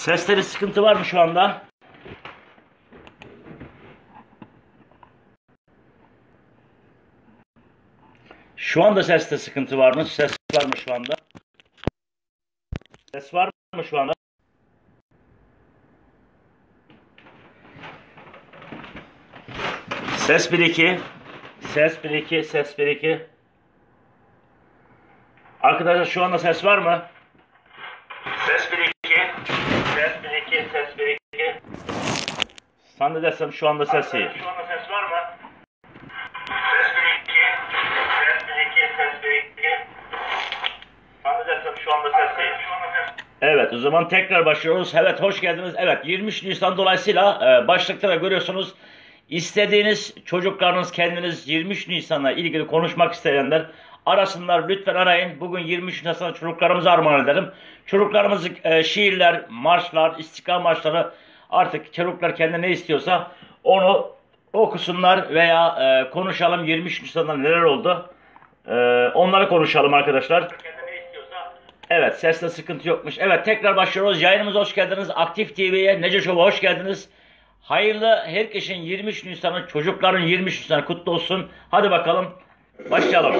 Seste bir sıkıntı var mı şu anda? Şu anda seste sıkıntı var mı? Ses var mı şu anda? Ses var mı şu anda? Ses 1 2. Ses 1 2, ses 1 2. Arkadaşlar şu anda ses var mı? Ses 1 2. Ses 1 2, ses 1 2. Zannedersem şu anda ses iyi. Şu anda ses var mı? Ses 1 2. Ses 1 2, ses 1 2. Zannedersem şu anda ses iyi. Evet o zaman tekrar başlıyoruz. Evet hoş geldiniz. Evet 23 Nisan dolayısıyla e, başlıkta da görüyorsunuz. İstediğiniz çocuklarınız kendiniz 23 Nisan'la ilgili konuşmak isteyenler arasınlar lütfen arayın. Bugün 23 Nisan'da çocuklarımıza armağan edelim. Çocuklarımız e, şiirler, marşlar, istiklal marşları artık çocuklar kendi ne istiyorsa onu okusunlar veya e, konuşalım 23 Nisan'da neler oldu. E, onları konuşalım arkadaşlar. Evet seste sıkıntı yokmuş. Evet tekrar başlıyoruz. Yayınımıza hoş geldiniz. Aktif TV'ye, Nece Show'a hoş geldiniz. Hayırlı herkesin 23 Nisan'ı, çocukların 23 Nisan'ı kutlu olsun. Hadi bakalım başlayalım.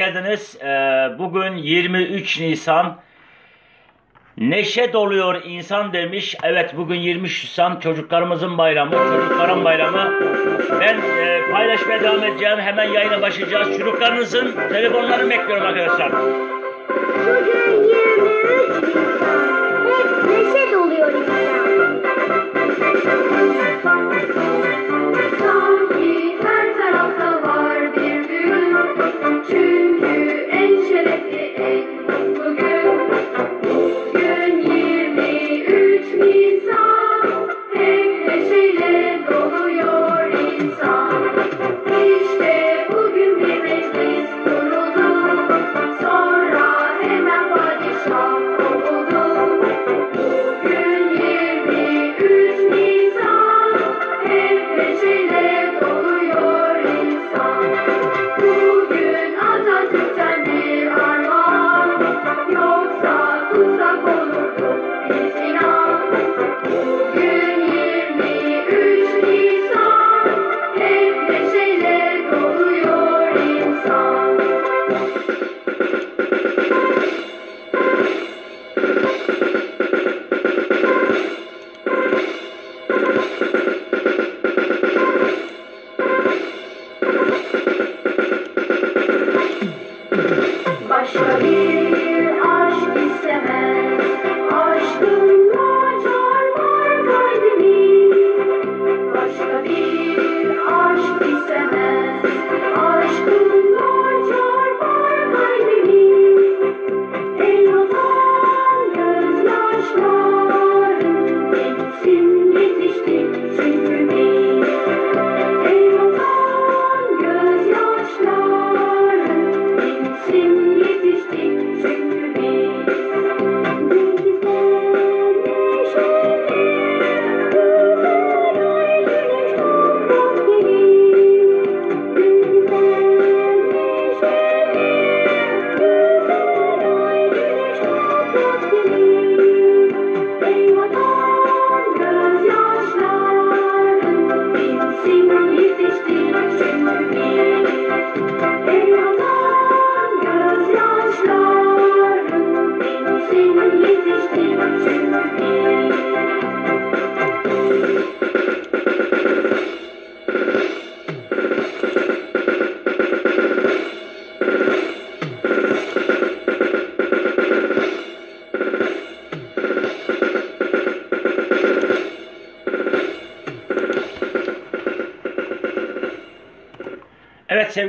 Geldiniz. E, Bugün 23 Nisan. Neşe doluyor insan demiş. Evet bugün 23 Nisan çocuklarımızın bayramı, çocukların bayramı. Ben e, paylaşmaya devam edeceğim. Hemen yayına başlayacağız. Çocuklarınızın telefonlarını bekliyorum arkadaşlar.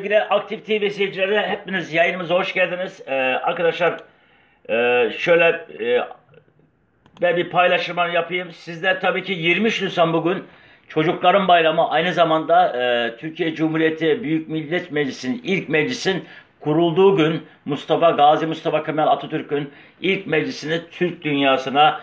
Sevgili Aktif TV seyircileri hepiniz yayınımıza hoş geldiniz. Ee, arkadaşlar e, şöyle e, ben bir paylaşım yapayım. Sizler tabii ki 23 Nisan bugün Çocukların Bayramı aynı zamanda e, Türkiye Cumhuriyeti Büyük Millet Meclisi'nin ilk meclisin kurulduğu gün Mustafa Gazi Mustafa Kemal Atatürk'ün ilk meclisini Türk dünyasına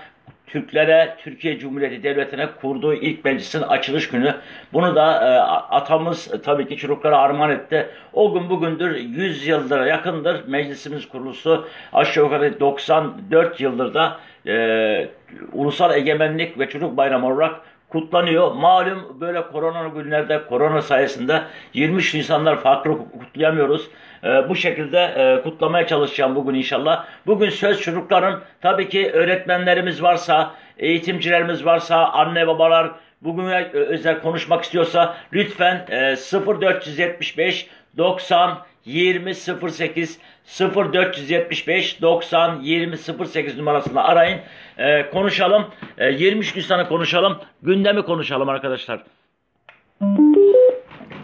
Türklere, Türkiye Cumhuriyeti Devleti'ne kurduğu ilk meclisin açılış günü. Bunu da e, atamız tabii ki çocuklara armağan etti. O gün bugündür 100 yıldır yakındır meclisimiz kurulusu. Aşağı yukarı 94 yıldır da e, Ulusal Egemenlik ve Çocuk Bayramı olarak kutlanıyor. Malum böyle korona günlerde korona sayesinde 23 Nisanlar farklı kutlayamıyoruz. Ee, bu şekilde e, kutlamaya çalışacağım bugün inşallah. Bugün söz çocukların tabii ki öğretmenlerimiz varsa, eğitimcilerimiz varsa, anne babalar bugün özel konuşmak istiyorsa lütfen e, 0475 90 20 08 0475 90 20 08 numarasını arayın. Ee, konuşalım. Ee, 23 Nisan'ı konuşalım. Gündemi konuşalım arkadaşlar.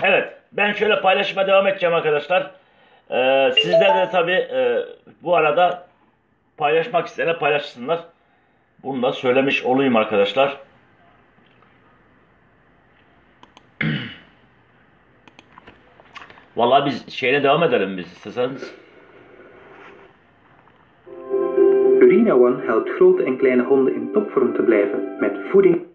Evet. Ben şöyle paylaşıma devam edeceğim arkadaşlar. Ee, sizler de tabi e, bu arada paylaşmak isteyene paylaşsınlar. Bunu da söylemiş olayım arkadaşlar. Vallahi biz şeyle devam edelim biz isterseniz. Urina One helpt grote en kleine honden in topvorm te blijven met voeding.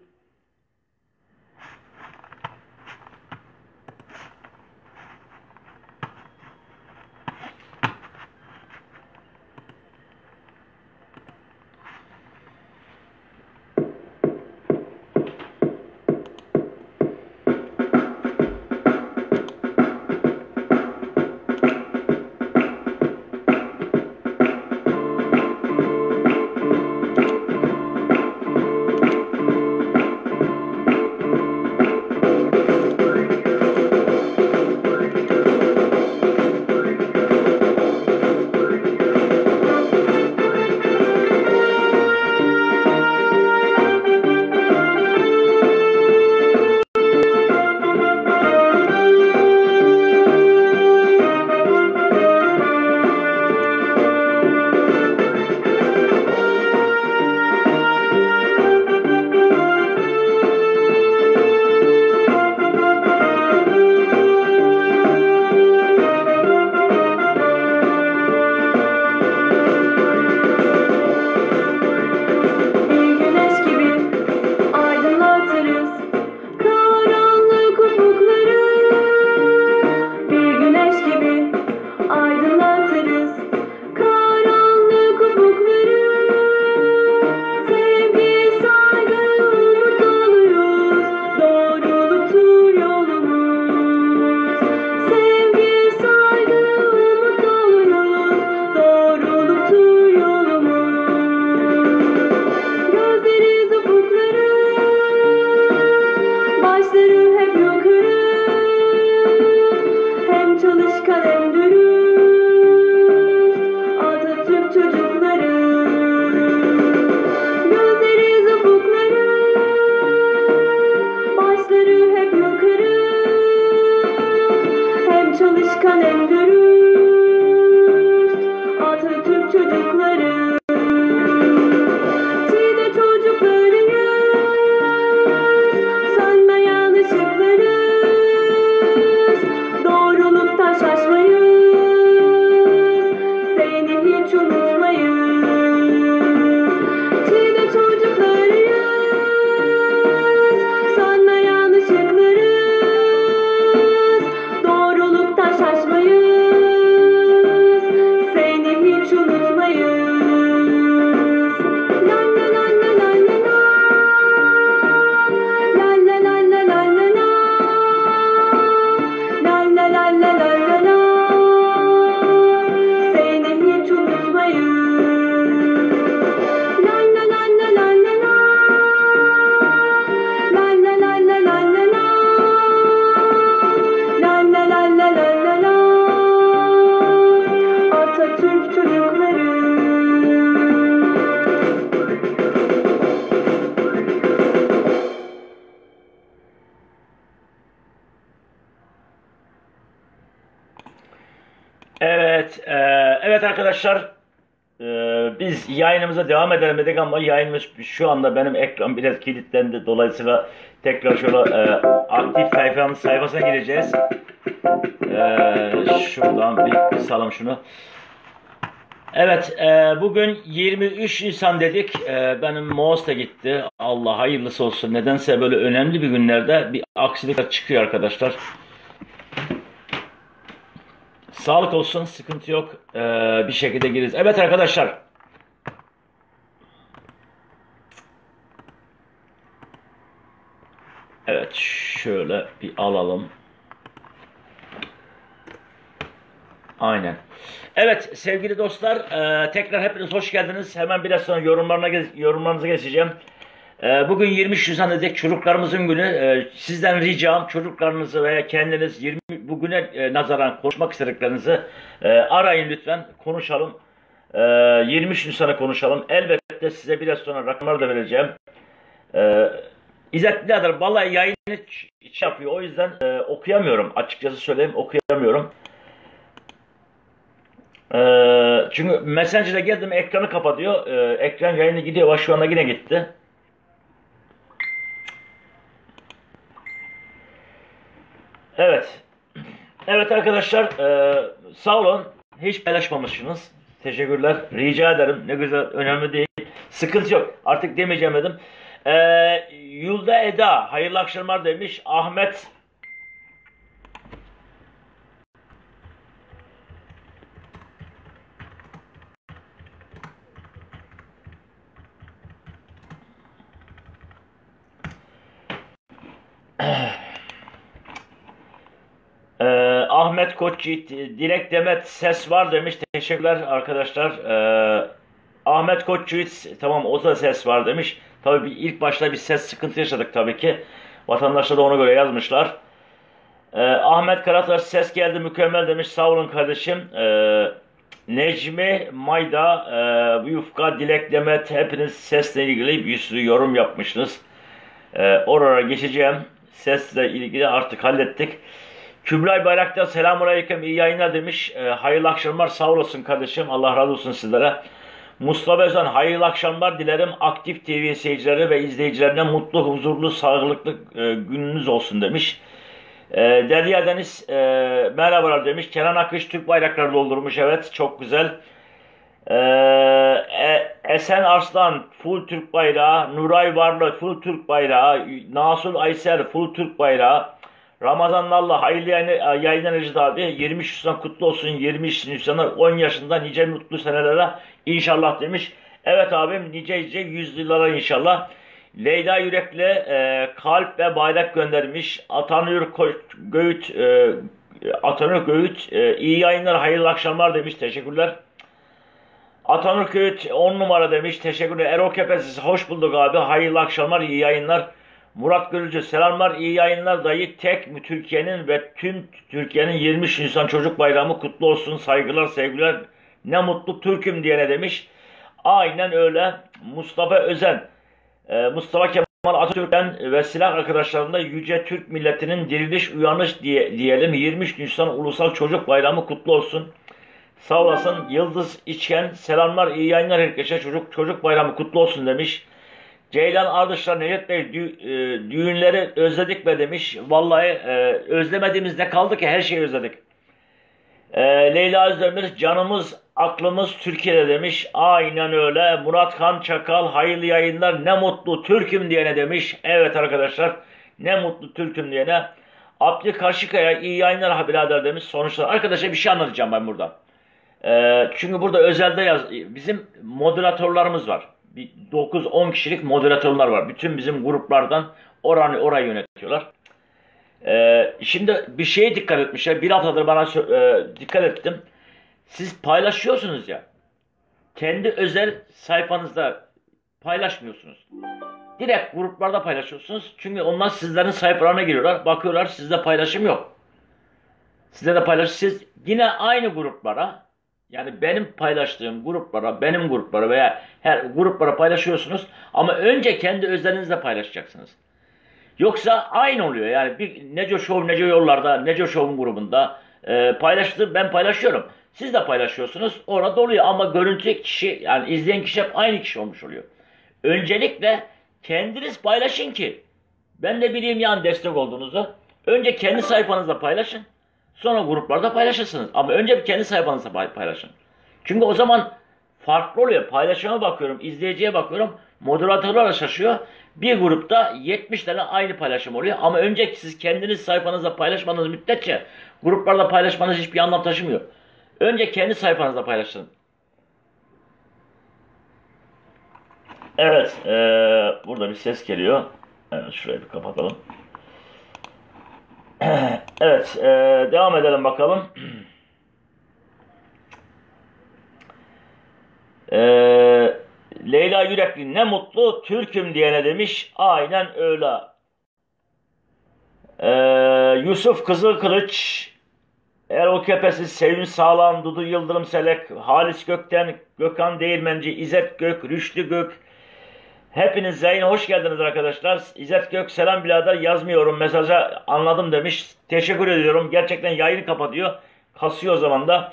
Biz yayınımıza devam edelim dedik ama yayınımız şu anda benim ekran biraz kilitlendi. Dolayısıyla tekrar şöyle e, aktif sayfamız sayfasına gireceğiz. E, şuradan bir kısalım şunu. Evet, e, bugün 23 Nisan dedik. E, benim mouse da gitti. Allah hayırlısı olsun. Nedense böyle önemli bir günlerde bir aksilikler çıkıyor arkadaşlar. Sağlık olsun, sıkıntı yok. Ee, bir şekilde gireriz. Evet arkadaşlar. Evet, şöyle bir alalım. Aynen. Evet sevgili dostlar, e, tekrar hepiniz hoş geldiniz. Hemen biraz sonra yorumlarına yorumlarınıza geçeceğim. E, bugün 23 Nisan dedik çocuklarımızın günü. E, sizden ricam çocuklarınızı veya kendiniz 20 bugüne e, nazaran konuşmak istediklerinizi e, arayın lütfen konuşalım. E, 23 Nisan'ı konuşalım. Elbette size biraz sonra rakamları da vereceğim. E, İzzet vallahi yayını iç yapıyor. O yüzden e, okuyamıyorum. Açıkçası söyleyeyim okuyamıyorum. Ee, çünkü Messenger'e geldim ekranı kapatıyor. Ee, ekran yayını gidiyor. Bak yine gitti. Evet. Evet arkadaşlar e, sağ olun. Hiç paylaşmamışsınız. Teşekkürler. Rica ederim. Ne güzel. Önemli değil. Sıkıntı yok. Artık demeyeceğim dedim. Ee, Yulda Eda. Hayırlı akşamlar demiş. Ahmet Ee, Ahmet Koçyiğit, Dilek Demet ses var demiş. Teşekkürler arkadaşlar. Ee, Ahmet Koçyiğit tamam o da ses var demiş. Tabii bir, ilk başta bir ses sıkıntı yaşadık tabii ki. Vatandaşlar da ona göre yazmışlar. Ee, Ahmet Karataş ses geldi mükemmel demiş. Sağ olun kardeşim. Ee, Necmi Mayda, e, Yufka, Dilek Demet hepiniz sesle ilgili bir sürü yorum yapmışsınız. Ee, oraya geçeceğim. Sesle ilgili artık hallettik. Kübray Bayraktar selamünaleyküm iyi yayınlar demiş. Ee, hayırlı akşamlar sağ olasın kardeşim. Allah razı olsun sizlere. Mustafa Özen hayırlı akşamlar dilerim. Aktif TV seyircileri ve izleyicilerine mutlu, huzurlu, sağlıklı e, gününüz olsun demiş. E, Derya Deniz e, merhabalar demiş. Kenan Akış Türk bayrakları doldurmuş evet çok güzel. Ee, E- Esen Arslan full Türk bayrağı, Nuray Varlı full Türk bayrağı, Nasul Aysel full Türk bayrağı, Ramazan Nallah hayırlı yayın, yayınlar Necdet abi 23 Nisan kutlu olsun 23 Nisan'ı 10 yaşında nice mutlu senelere inşallah demiş. Evet abim nice nice yüzyıllara inşallah. Leyla Yürekli e, kalp ve bayrak göndermiş. Atanur Ko- Göğüt e, Atanur Göğüt e, iyi yayınlar hayırlı akşamlar demiş. Teşekkürler. Atanur Köğüt 10 numara demiş. Teşekkürler. Erol Kepesiz hoş bulduk abi. Hayırlı akşamlar, iyi yayınlar. Murat Gölücü selamlar, iyi yayınlar dayı. Tek Türkiye'nin ve tüm Türkiye'nin 23 Nisan Çocuk Bayramı kutlu olsun. Saygılar, sevgiler. Ne mutlu Türk'üm diyene demiş. Aynen öyle. Mustafa Özen. Ee, Mustafa Kemal Atatürk'ten ve silah arkadaşlarında Yüce Türk milletinin diriliş uyanış diye, diyelim 23 Nisan Ulusal Çocuk Bayramı kutlu olsun. Sağ olasın. Yıldız İçken selamlar iyi yayınlar herkese çocuk çocuk bayramı kutlu olsun demiş. Ceylan Ardışlar Necdet Bey dü- e, düğünleri özledik mi demiş. Vallahi e, özlemediğimiz ne kaldı ki her şeyi özledik. E, Leyla Özdemir canımız aklımız Türkiye'de demiş. Aynen öyle. Murat Han Çakal hayırlı yayınlar ne mutlu Türk'üm diyene demiş. Evet arkadaşlar ne mutlu Türk'üm diyene. Abdi Karşıkaya iyi yayınlar ha birader demiş. Sonuçta arkadaşa bir şey anlatacağım ben buradan. Ee, çünkü burada özelde yaz bizim moderatörlerimiz var. Bir 9-10 kişilik moderatörler var. Bütün bizim gruplardan oranı orayı yönetiyorlar. Ee, şimdi bir şeye dikkat etmişler. Bir haftadır bana e, dikkat ettim. Siz paylaşıyorsunuz ya. Kendi özel sayfanızda paylaşmıyorsunuz. Direkt gruplarda paylaşıyorsunuz. Çünkü onlar sizlerin sayfalarına giriyorlar. Bakıyorlar sizde paylaşım yok. Size de paylaş. Siz yine aynı gruplara yani benim paylaştığım gruplara, benim gruplara veya her gruplara paylaşıyorsunuz ama önce kendi özelinizle paylaşacaksınız. Yoksa aynı oluyor. Yani bir Neco Show, Neco Yollar'da, Neco Show'un grubunda e, paylaştım, ben paylaşıyorum. Siz de paylaşıyorsunuz. Orada doluyor ama görüntü kişi yani izleyen kişi hep aynı kişi olmuş oluyor. Öncelikle kendiniz paylaşın ki ben de bileyim yani destek olduğunuzu. Önce kendi sayfanızda paylaşın. Sonra gruplarda paylaşırsınız. Ama önce bir kendi sayfanızda pay- paylaşın. Çünkü o zaman farklı oluyor. Paylaşıma bakıyorum, izleyiciye bakıyorum. Moderatörler şaşıyor. Bir grupta 70 tane aynı paylaşım oluyor. Ama önce siz kendiniz sayfanızda paylaşmadığınız müddetçe gruplarda paylaşmanız hiçbir anlam taşımıyor. Önce kendi sayfanızda paylaşın. Evet, eee, burada bir ses geliyor. Evet, şurayı bir kapatalım. Evet, eee, devam edelim bakalım. Eee, Leyla Yürekli ne mutlu Türk'üm diyene demiş. Aynen öyle. Eee, Yusuf Kızılkılıç, Erol Kepesiz, Sevim Sağlam, Dudu Yıldırım Selek, Halis Gökten, Gökhan Değirmenci, İzzet Gök, Rüştü Gök, Hepiniz yayına hoş geldiniz arkadaşlar. İzzet Gök selam birader yazmıyorum mesaja anladım demiş. Teşekkür ediyorum. Gerçekten yayını kapatıyor. Kasıyor o zaman da.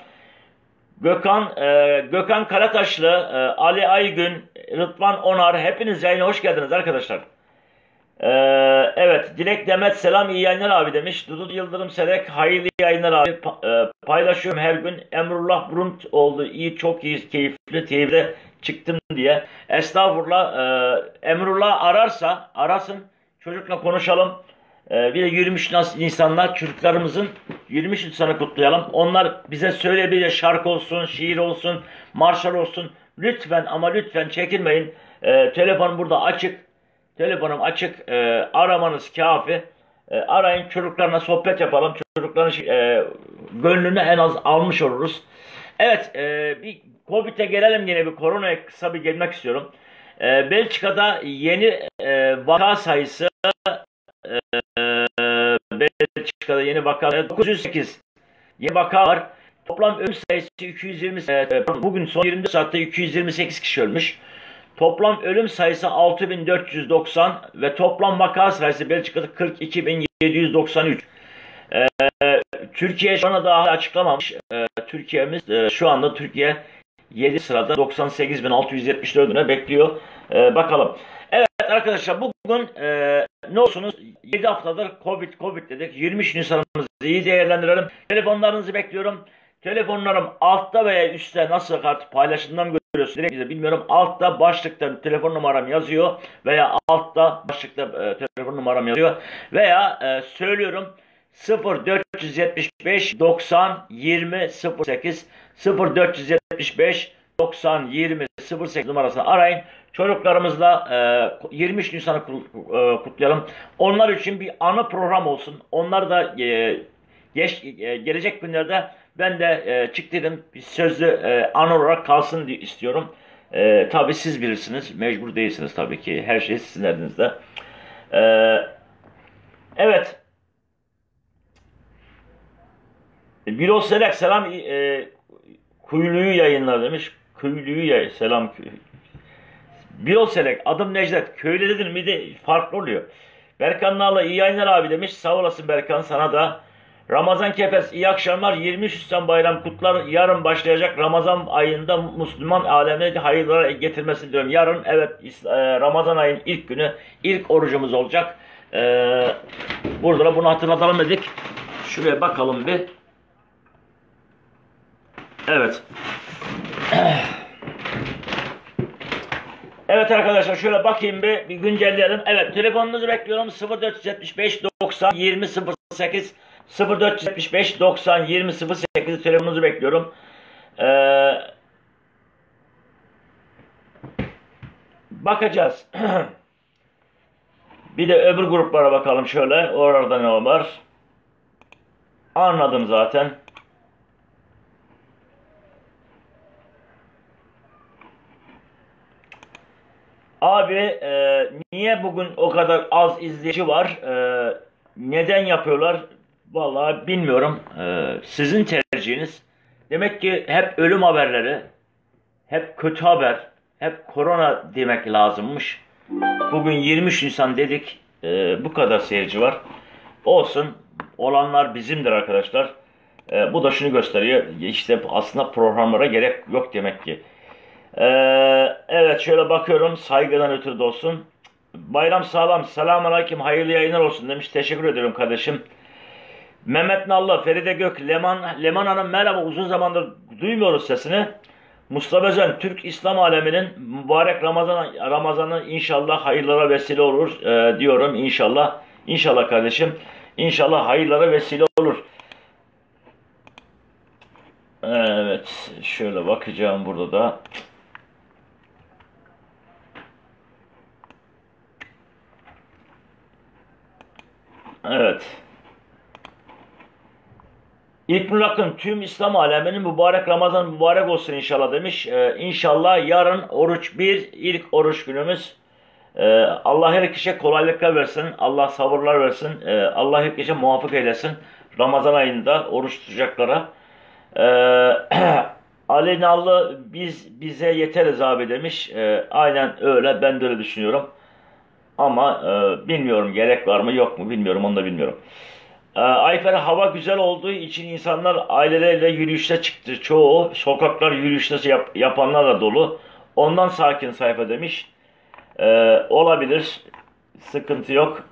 Gökhan, e, Gökhan Karataşlı, e, Ali Aygün, Rıdvan Onar hepiniz yayına hoş geldiniz arkadaşlar. E, evet Dilek Demet selam iyi yayınlar abi demiş. Dudu Yıldırım Selek hayırlı yayınlar abi. Pa- e, paylaşıyorum her gün. Emrullah Brunt oldu. iyi çok iyi keyifli TV'de çıktım diye. Estağfurullah. E, Emrullah ararsa arasın. Çocukla konuşalım. E, bir de 23 Nas- Nisan'la çocuklarımızın 23 Nisan'ı kutlayalım. Onlar bize söyleyebilir şarkı olsun, şiir olsun, marşal olsun. Lütfen ama lütfen çekinmeyin. E, telefon burada açık. Telefonum açık. E, aramanız kafi. E, arayın çocuklarla sohbet yapalım. Çocukların e, gönlünü en az almış oluruz. Evet e, bir Covid'e gelelim yine bir koronaya kısa bir gelmek istiyorum. E, Belçika'da yeni e, vaka sayısı e, Belçika'da yeni vaka 908 yeni vaka var. Toplam ölüm sayısı 220 e, bugün son 24 saatte 228 kişi ölmüş. Toplam ölüm sayısı 6490 ve toplam vaka sayısı Belçika'da 42793. Ee, Türkiye şu anda daha açıklamamış. Ee, Türkiye'miz şu anda Türkiye 7 sırada 98.674'üne bekliyor. Bakalım. Arkadaşlar bugün e, ne olsunuz 7 haftadır Covid Covid dedik. 23 Nisan'ımızı iyi değerlendirelim. Telefonlarınızı bekliyorum. Telefonlarım altta veya üstte nasıl kart paylaşımdan görüyorsunuz bilmiyorum. Altta başlıkta telefon numaram yazıyor veya altta başlıkta e, telefon numaram yazıyor veya e, söylüyorum 0475 90 20 08 0475 90 20 08 numarasını arayın. Çocuklarımızla e, 23 Nisan'ı e, kutlayalım. Onlar için bir anı program olsun. Onlar da e, geç, e, gelecek günlerde ben de e, çıktıydım bir sözlü e, an olarak kalsın diye istiyorum. E, tabii siz bilirsiniz. Mecbur değilsiniz tabii ki. Her şey sizin elinizde. E, evet. Birol Selek selam e, Kuyuluyu yayınlar demiş. Yay selam. Birol Selek adım Necdet. Köylü dedin mi de farklı oluyor. Berkan Nal'a iyi yayınlar abi demiş. Sağ olasın Berkan sana da. Ramazan Kefes iyi akşamlar. 23 Hüsnü Bayram kutlar. Yarın başlayacak Ramazan ayında Müslüman alemine hayırlara getirmesini diliyorum. Yarın evet e, Ramazan ayın ilk günü ilk orucumuz olacak. E, burada da bunu hatırlatalım dedik. Şuraya bakalım bir. Evet. Evet arkadaşlar şöyle bakayım bir, bir güncelleyelim. Evet telefonunuzu bekliyorum 0475 90 20 08 0475 90 20 08 telefonunuzu bekliyorum. Ee, bakacağız. bir de öbür gruplara bakalım şöyle. Orada ne var? Anladım zaten. Abi e, niye bugün o kadar az izleyici var? E, neden yapıyorlar? Vallahi bilmiyorum. E, sizin tercihiniz. Demek ki hep ölüm haberleri, hep kötü haber, hep korona demek lazımmış. Bugün 23 Nisan dedik. E, bu kadar seyirci var. Olsun. Olanlar bizimdir arkadaşlar. E, bu da şunu gösteriyor. İşte aslında programlara gerek yok demek ki. E, evet şöyle bakıyorum. Saygıdan ötürü olsun. Bayram sağlam. Selamun aleyküm. Hayırlı yayınlar olsun demiş. Teşekkür ediyorum kardeşim. Mehmet Nallı, Feride Gök, Leman, Leman Hanım merhaba. Uzun zamandır duymuyoruz sesini. Mustafa Özen, Türk İslam aleminin mübarek Ramazan Ramazanı inşallah hayırlara vesile olur e, diyorum inşallah. İnşallah kardeşim. İnşallah hayırlara vesile olur. Evet, şöyle bakacağım burada da. Evet. İlknur Akın tüm İslam aleminin mübarek Ramazan mübarek olsun inşallah demiş. Ee, inşallah yarın oruç bir ilk oruç günümüz. Ee, Allah her kişiye kolaylıklar versin. Allah sabırlar versin. Ee, Allah her kişiye muvaffak eylesin. Ramazan ayında oruç tutacaklara. Ee, Ali Nallı biz bize yeteriz abi demiş. Ee, aynen öyle ben de öyle düşünüyorum. Ama e, bilmiyorum gerek var mı yok mu bilmiyorum onu da bilmiyorum. Ee, Ayfer hava güzel olduğu için insanlar aileleriyle yürüyüşe çıktı. Çoğu sokaklar yürüyüşte yap, yapanlarla dolu. Ondan sakin sayfa demiş. Ee, olabilir. Sıkıntı yok.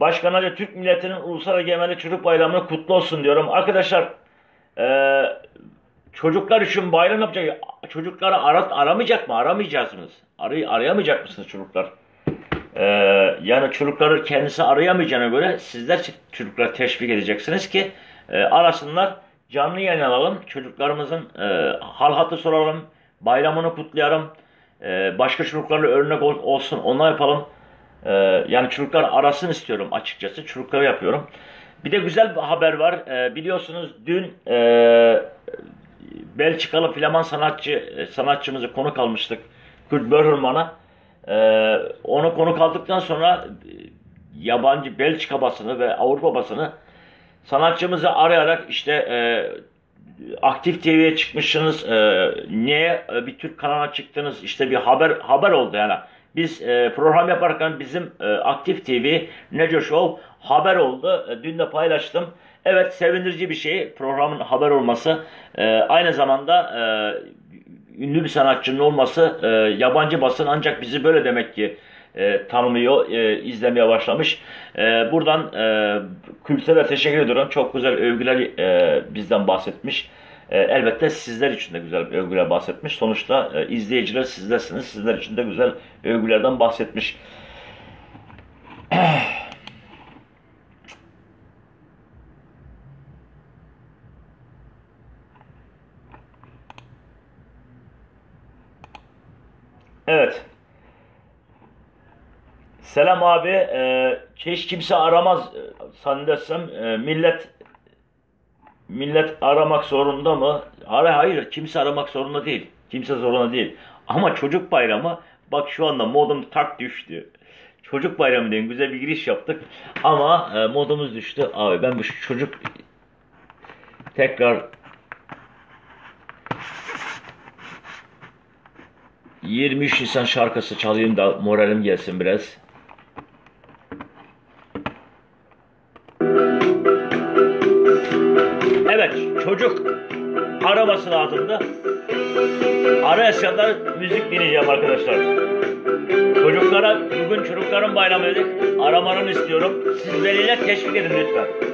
Başkan Hoca Türk milletinin Ulusal Egemenlik Çocuk Bayramı'nı kutlu olsun diyorum. Arkadaşlar e, çocuklar için bayram yapacak. Çocukları arat, aramayacak mı? Aramayacağız mısınız? Arayı, arayamayacak mısınız çocuklar? Ee, yani çocukları kendisi arayamayacağına göre sizler çocukları teşvik edeceksiniz ki e, arasınlar, canlı yayın alalım, çocuklarımızın e, hal hatı soralım, bayramını kutlayalım, e, başka çocuklarla örnek ol- olsun, onlar yapalım. E, yani çocuklar arasın istiyorum açıkçası, çocuklara yapıyorum. Bir de güzel bir haber var, E, biliyorsunuz dün e, Belçikalı flaman sanatçı e, sanatçımızı konuk almıştık, Kurt Börhürman'a. Ee, onu konu kaldıktan sonra e, yabancı Belçika basını ve Avrupa basını sanatçımızı arayarak işte e, aktif TV'ye çıkmışsınız, e, niye e, bir Türk kanalına çıktınız, işte bir haber haber oldu yani. Biz e, program yaparken bizim e, Aktif TV, Neco Show haber oldu. E, dün de paylaştım. Evet sevindirici bir şey programın haber olması. E, aynı zamanda e, ünlü bir sanatçının olması e, yabancı basın ancak bizi böyle demek ki e, tanımıyor, e, izlemeye başlamış. E, buradan e, Kültür'e teşekkür ediyorum. Çok güzel övgüler e, bizden bahsetmiş. E, elbette sizler için de güzel övgüler bahsetmiş. Sonuçta e, izleyiciler sizlersiniz. Sizler için de güzel övgülerden bahsetmiş. Evet. Selam abi. Ee, hiç kimse aramaz e, zannedersem. e, millet millet aramak zorunda mı? Hayır, hayır. Kimse aramak zorunda değil. Kimse zorunda değil. Ama çocuk bayramı bak şu anda modum tak düştü. Çocuk bayramı diye güzel bir giriş yaptık. Ama e, modumuz düştü. Abi ben bu çocuk tekrar 23 Nisan şarkısı çalayım da moralim gelsin biraz. Evet, çocuk araması lazımdı. Ara esnada müzik dinleyeceğim arkadaşlar. Çocuklara, bugün çocukların bayramı dedik. Aramanı istiyorum. Siz veliler teşvik edin lütfen.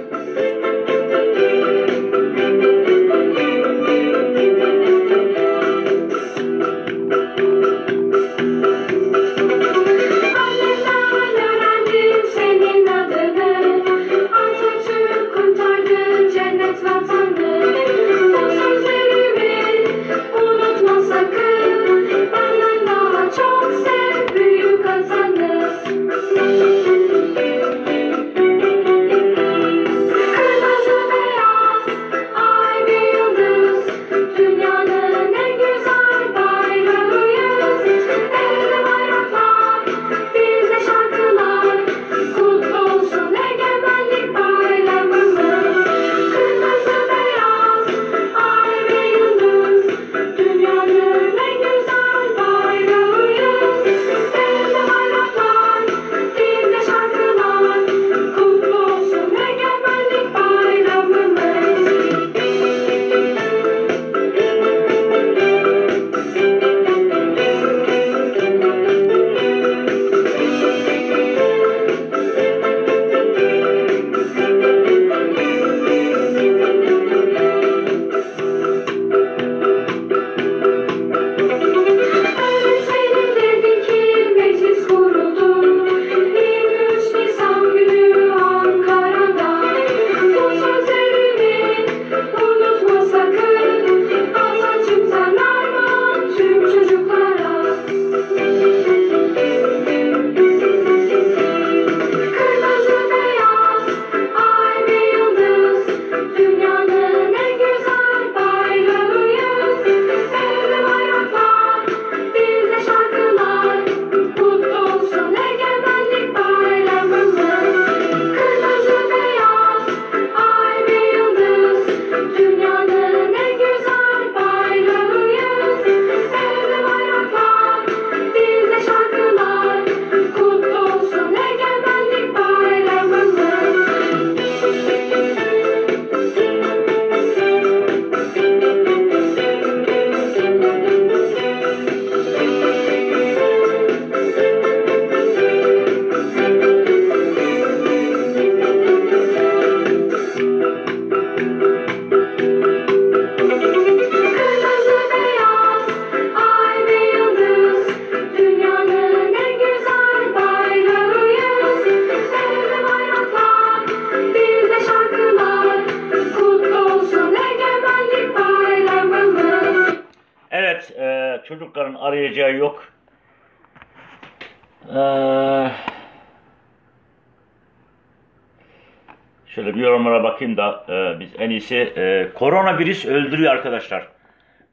Bakayım da e, biz en iyisi e, koronavirüs öldürüyor arkadaşlar.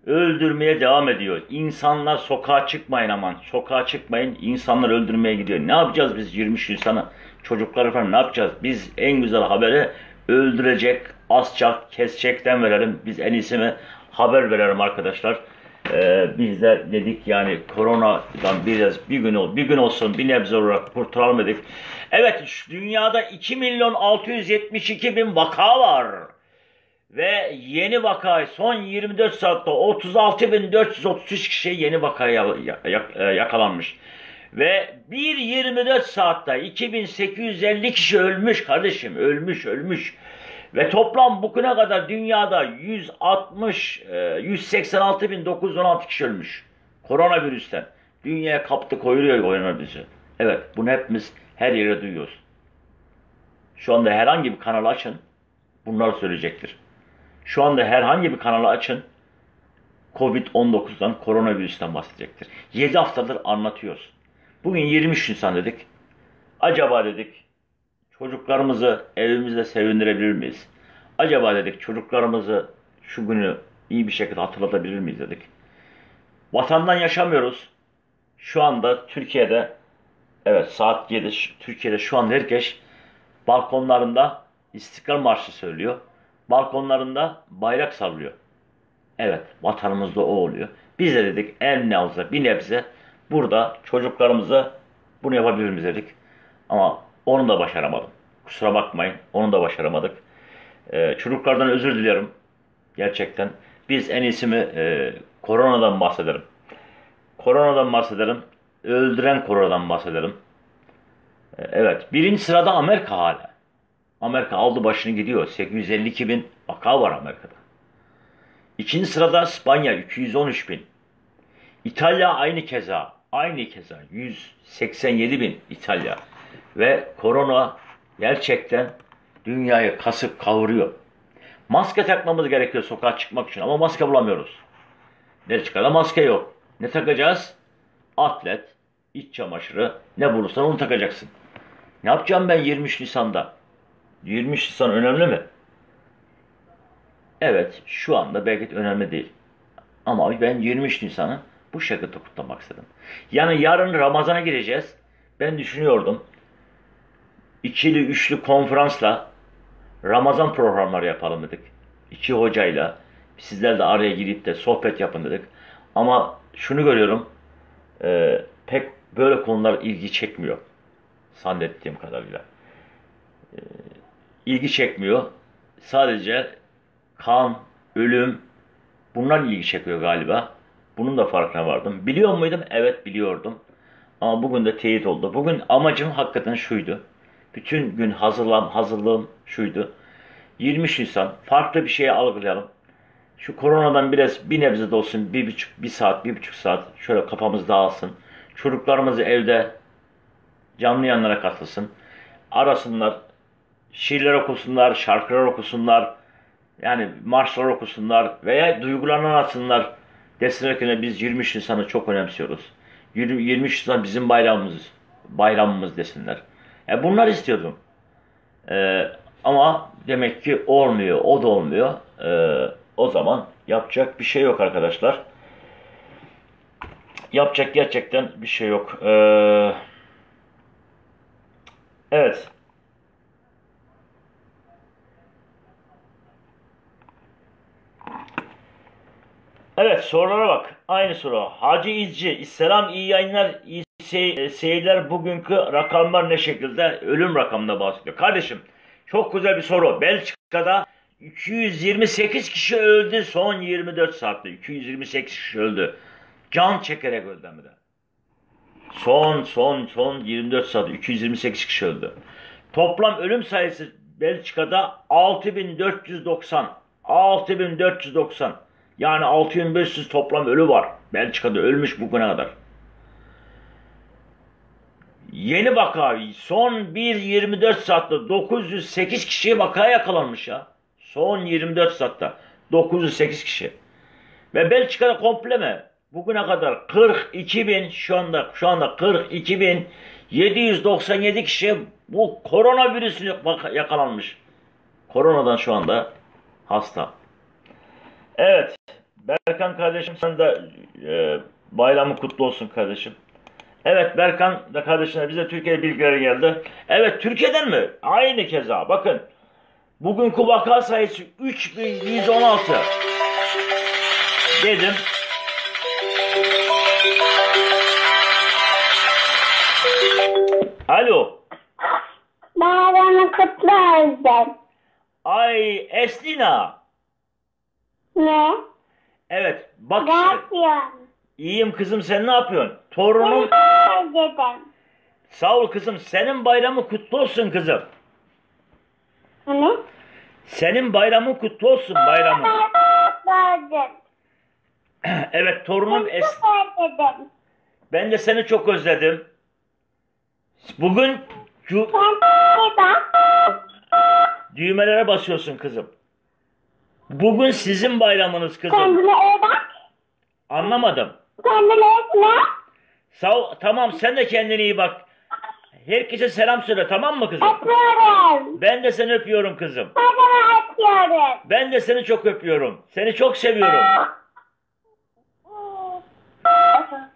Öldürmeye devam ediyor. İnsanlar sokağa çıkmayın aman. Sokağa çıkmayın. İnsanlar öldürmeye gidiyor. Ne yapacağız biz 23 Nisan'ı? Çocukları falan ne yapacağız? Biz en güzel haberi öldürecek, asacak, kesecekten verelim. Biz en iyisi mi haber verelim arkadaşlar. Ee, biz de dedik yani koronadan biraz bir gün ol, bir gün olsun bir nebze olarak kurtulalım dedik. Evet dünyada 2 milyon 672 bin vaka var. Ve yeni vaka son 24 saatte 36.433 kişi yeni vakaya e, yakalanmış. Ve 1.24 saatte 2850 kişi ölmüş kardeşim ölmüş ölmüş. Ve toplam bugüne kadar dünyada 160 e, 186.916 kişi ölmüş. Koronavirüsten. Dünyaya kaptı koyuyor koronavirüsü. Evet bunu hepimiz her yere duyuyoruz. Şu anda herhangi bir kanalı açın bunları söyleyecektir. Şu anda herhangi bir kanalı açın Covid-19'dan, koronavirüsten bahsedecektir. 7 haftadır anlatıyoruz. Bugün 23 Nisan dedik. Acaba dedik çocuklarımızı evimizde sevindirebilir miyiz? Acaba dedik çocuklarımızı şu günü iyi bir şekilde hatırlatabilir miyiz dedik. Vatandan yaşamıyoruz. Şu anda Türkiye'de evet saat 7 Türkiye'de şu an herkes balkonlarında İstiklal Marşı söylüyor. Balkonlarında bayrak sallıyor. Evet vatanımızda o oluyor. Biz de dedik en ne olsa bir nebze burada çocuklarımıza bunu yapabilir miyiz dedik. Ama onu da başaramadım. Kusura bakmayın onu da başaramadık. Ee, çocuklardan özür dilerim. Gerçekten. Biz en iyisi mi e, koronadan bahsedelim. Koronadan bahsedelim. Öldüren koronadan bahsedelim. Ee, evet. Birinci sırada Amerika hala. Amerika aldı başını gidiyor. 852 bin vaka var Amerika'da. İkinci sırada İspanya 213 bin. İtalya aynı keza. Aynı keza 187 bin İtalya. Ve korona gerçekten dünyayı kasıp kavuruyor. Maske takmamız gerekiyor sokağa çıkmak için ama maske bulamıyoruz. Belçika'da maske yok. Ne takacağız? Atlet, iç çamaşırı, ne bulursan onu takacaksın. Ne yapacağım ben 23 Nisan'da? 23 Nisan önemli mi? Evet, şu anda belki de önemli değil. Ama ben 23 Nisan'ı bu şekilde kutlamak istedim. Yani yarın Ramazan'a gireceğiz. Ben düşünüyordum. İkili, üçlü konferansla Ramazan programları yapalım dedik. İki hocayla sizler de araya girip de sohbet yapın dedik. Ama şunu görüyorum. E, pek böyle konular ilgi çekmiyor. Zannettiğim kadarıyla. E, ilgi çekmiyor. Sadece kan, ölüm bunlar ilgi çekiyor galiba. Bunun da farkına vardım. Biliyor muydum? Evet biliyordum. Ama bugün de teyit oldu. Bugün amacım hakikaten şuydu. Bütün gün hazırlam, hazırlığım şuydu. 23 Nisan farklı bir şeye algılayalım. Şu koronadan biraz bir nebze de olsun bir buçuk, bir saat, bir buçuk saat şöyle kafamız dağılsın. Çocuklarımızı evde canlı yanlara katılsın. Arasınlar, şiirler okusunlar, şarkılar okusunlar, yani marşlar okusunlar veya duygularını anlatsınlar. Desinler ki biz 23 Nisan'ı çok önemsiyoruz. 20 23 Nisan bizim bayramımız, bayramımız desinler. E bunlar istiyordum. E, ama demek ki olmuyor, o da olmuyor. E, o zaman yapacak bir şey yok arkadaşlar. Yapacak gerçekten bir şey yok. E, evet. Evet sorulara bak. Aynı soru. Hacı İzci. Selam iyi yayınlar. iyi sey- seyirler. Bugünkü rakamlar ne şekilde? Ölüm rakamında bahsediyor. Kardeşim çok güzel bir soru. Belçika'da 228 kişi öldü son 24 saatte. 228 kişi öldü. Can çekerek öldü hem de. Son son son 24 saat 228 kişi öldü. Toplam ölüm sayısı Belçika'da 6490. 6490. Yani 6500 toplam ölü var. Belçika'da ölmüş bugüne kadar. Yeni vaka son 1-24 saatte 908 kişi vakaya yakalanmış ya. Son 24 saatte 908 kişi. Ve Belçika'da komple mi? bugüne kadar 42 bin şu anda şu anda 42 bin 797 kişi bu koronavirüsüne bak- yakalanmış. Koronadan şu anda hasta. Evet. Berkan kardeşim sen de e, bayramın kutlu olsun kardeşim. Evet Berkan da kardeşine bize Türkiye bilgileri geldi. Evet Türkiye'den mi? Aynı keza bakın. Bugünkü vaka sayısı 3116. Dedim. Alo. Bayramı kutlu olsun. Ay Eslina. Ne? Evet bak Ne yapıyorsun? iyiyim kızım sen ne yapıyorsun? Torunum Seni özledim. sağ ol kızım senin bayramın kutlu olsun kızım. Hani? Senin bayramın kutlu olsun bayramın. Evet torunum Es ben de seni çok özledim. Bugün cu- düğmelere basıyorsun kızım. Bugün sizin bayramınız kızım. Kendine iyi bak. Anlamadım. Kendine ne? Sağ. Tamam sen de kendine iyi bak. Herkese selam söyle tamam mı kızım? Öpüyorum. Ben de seni öpüyorum kızım. Kocaman öpüyorum. Ben de seni çok öpüyorum. Seni çok seviyorum.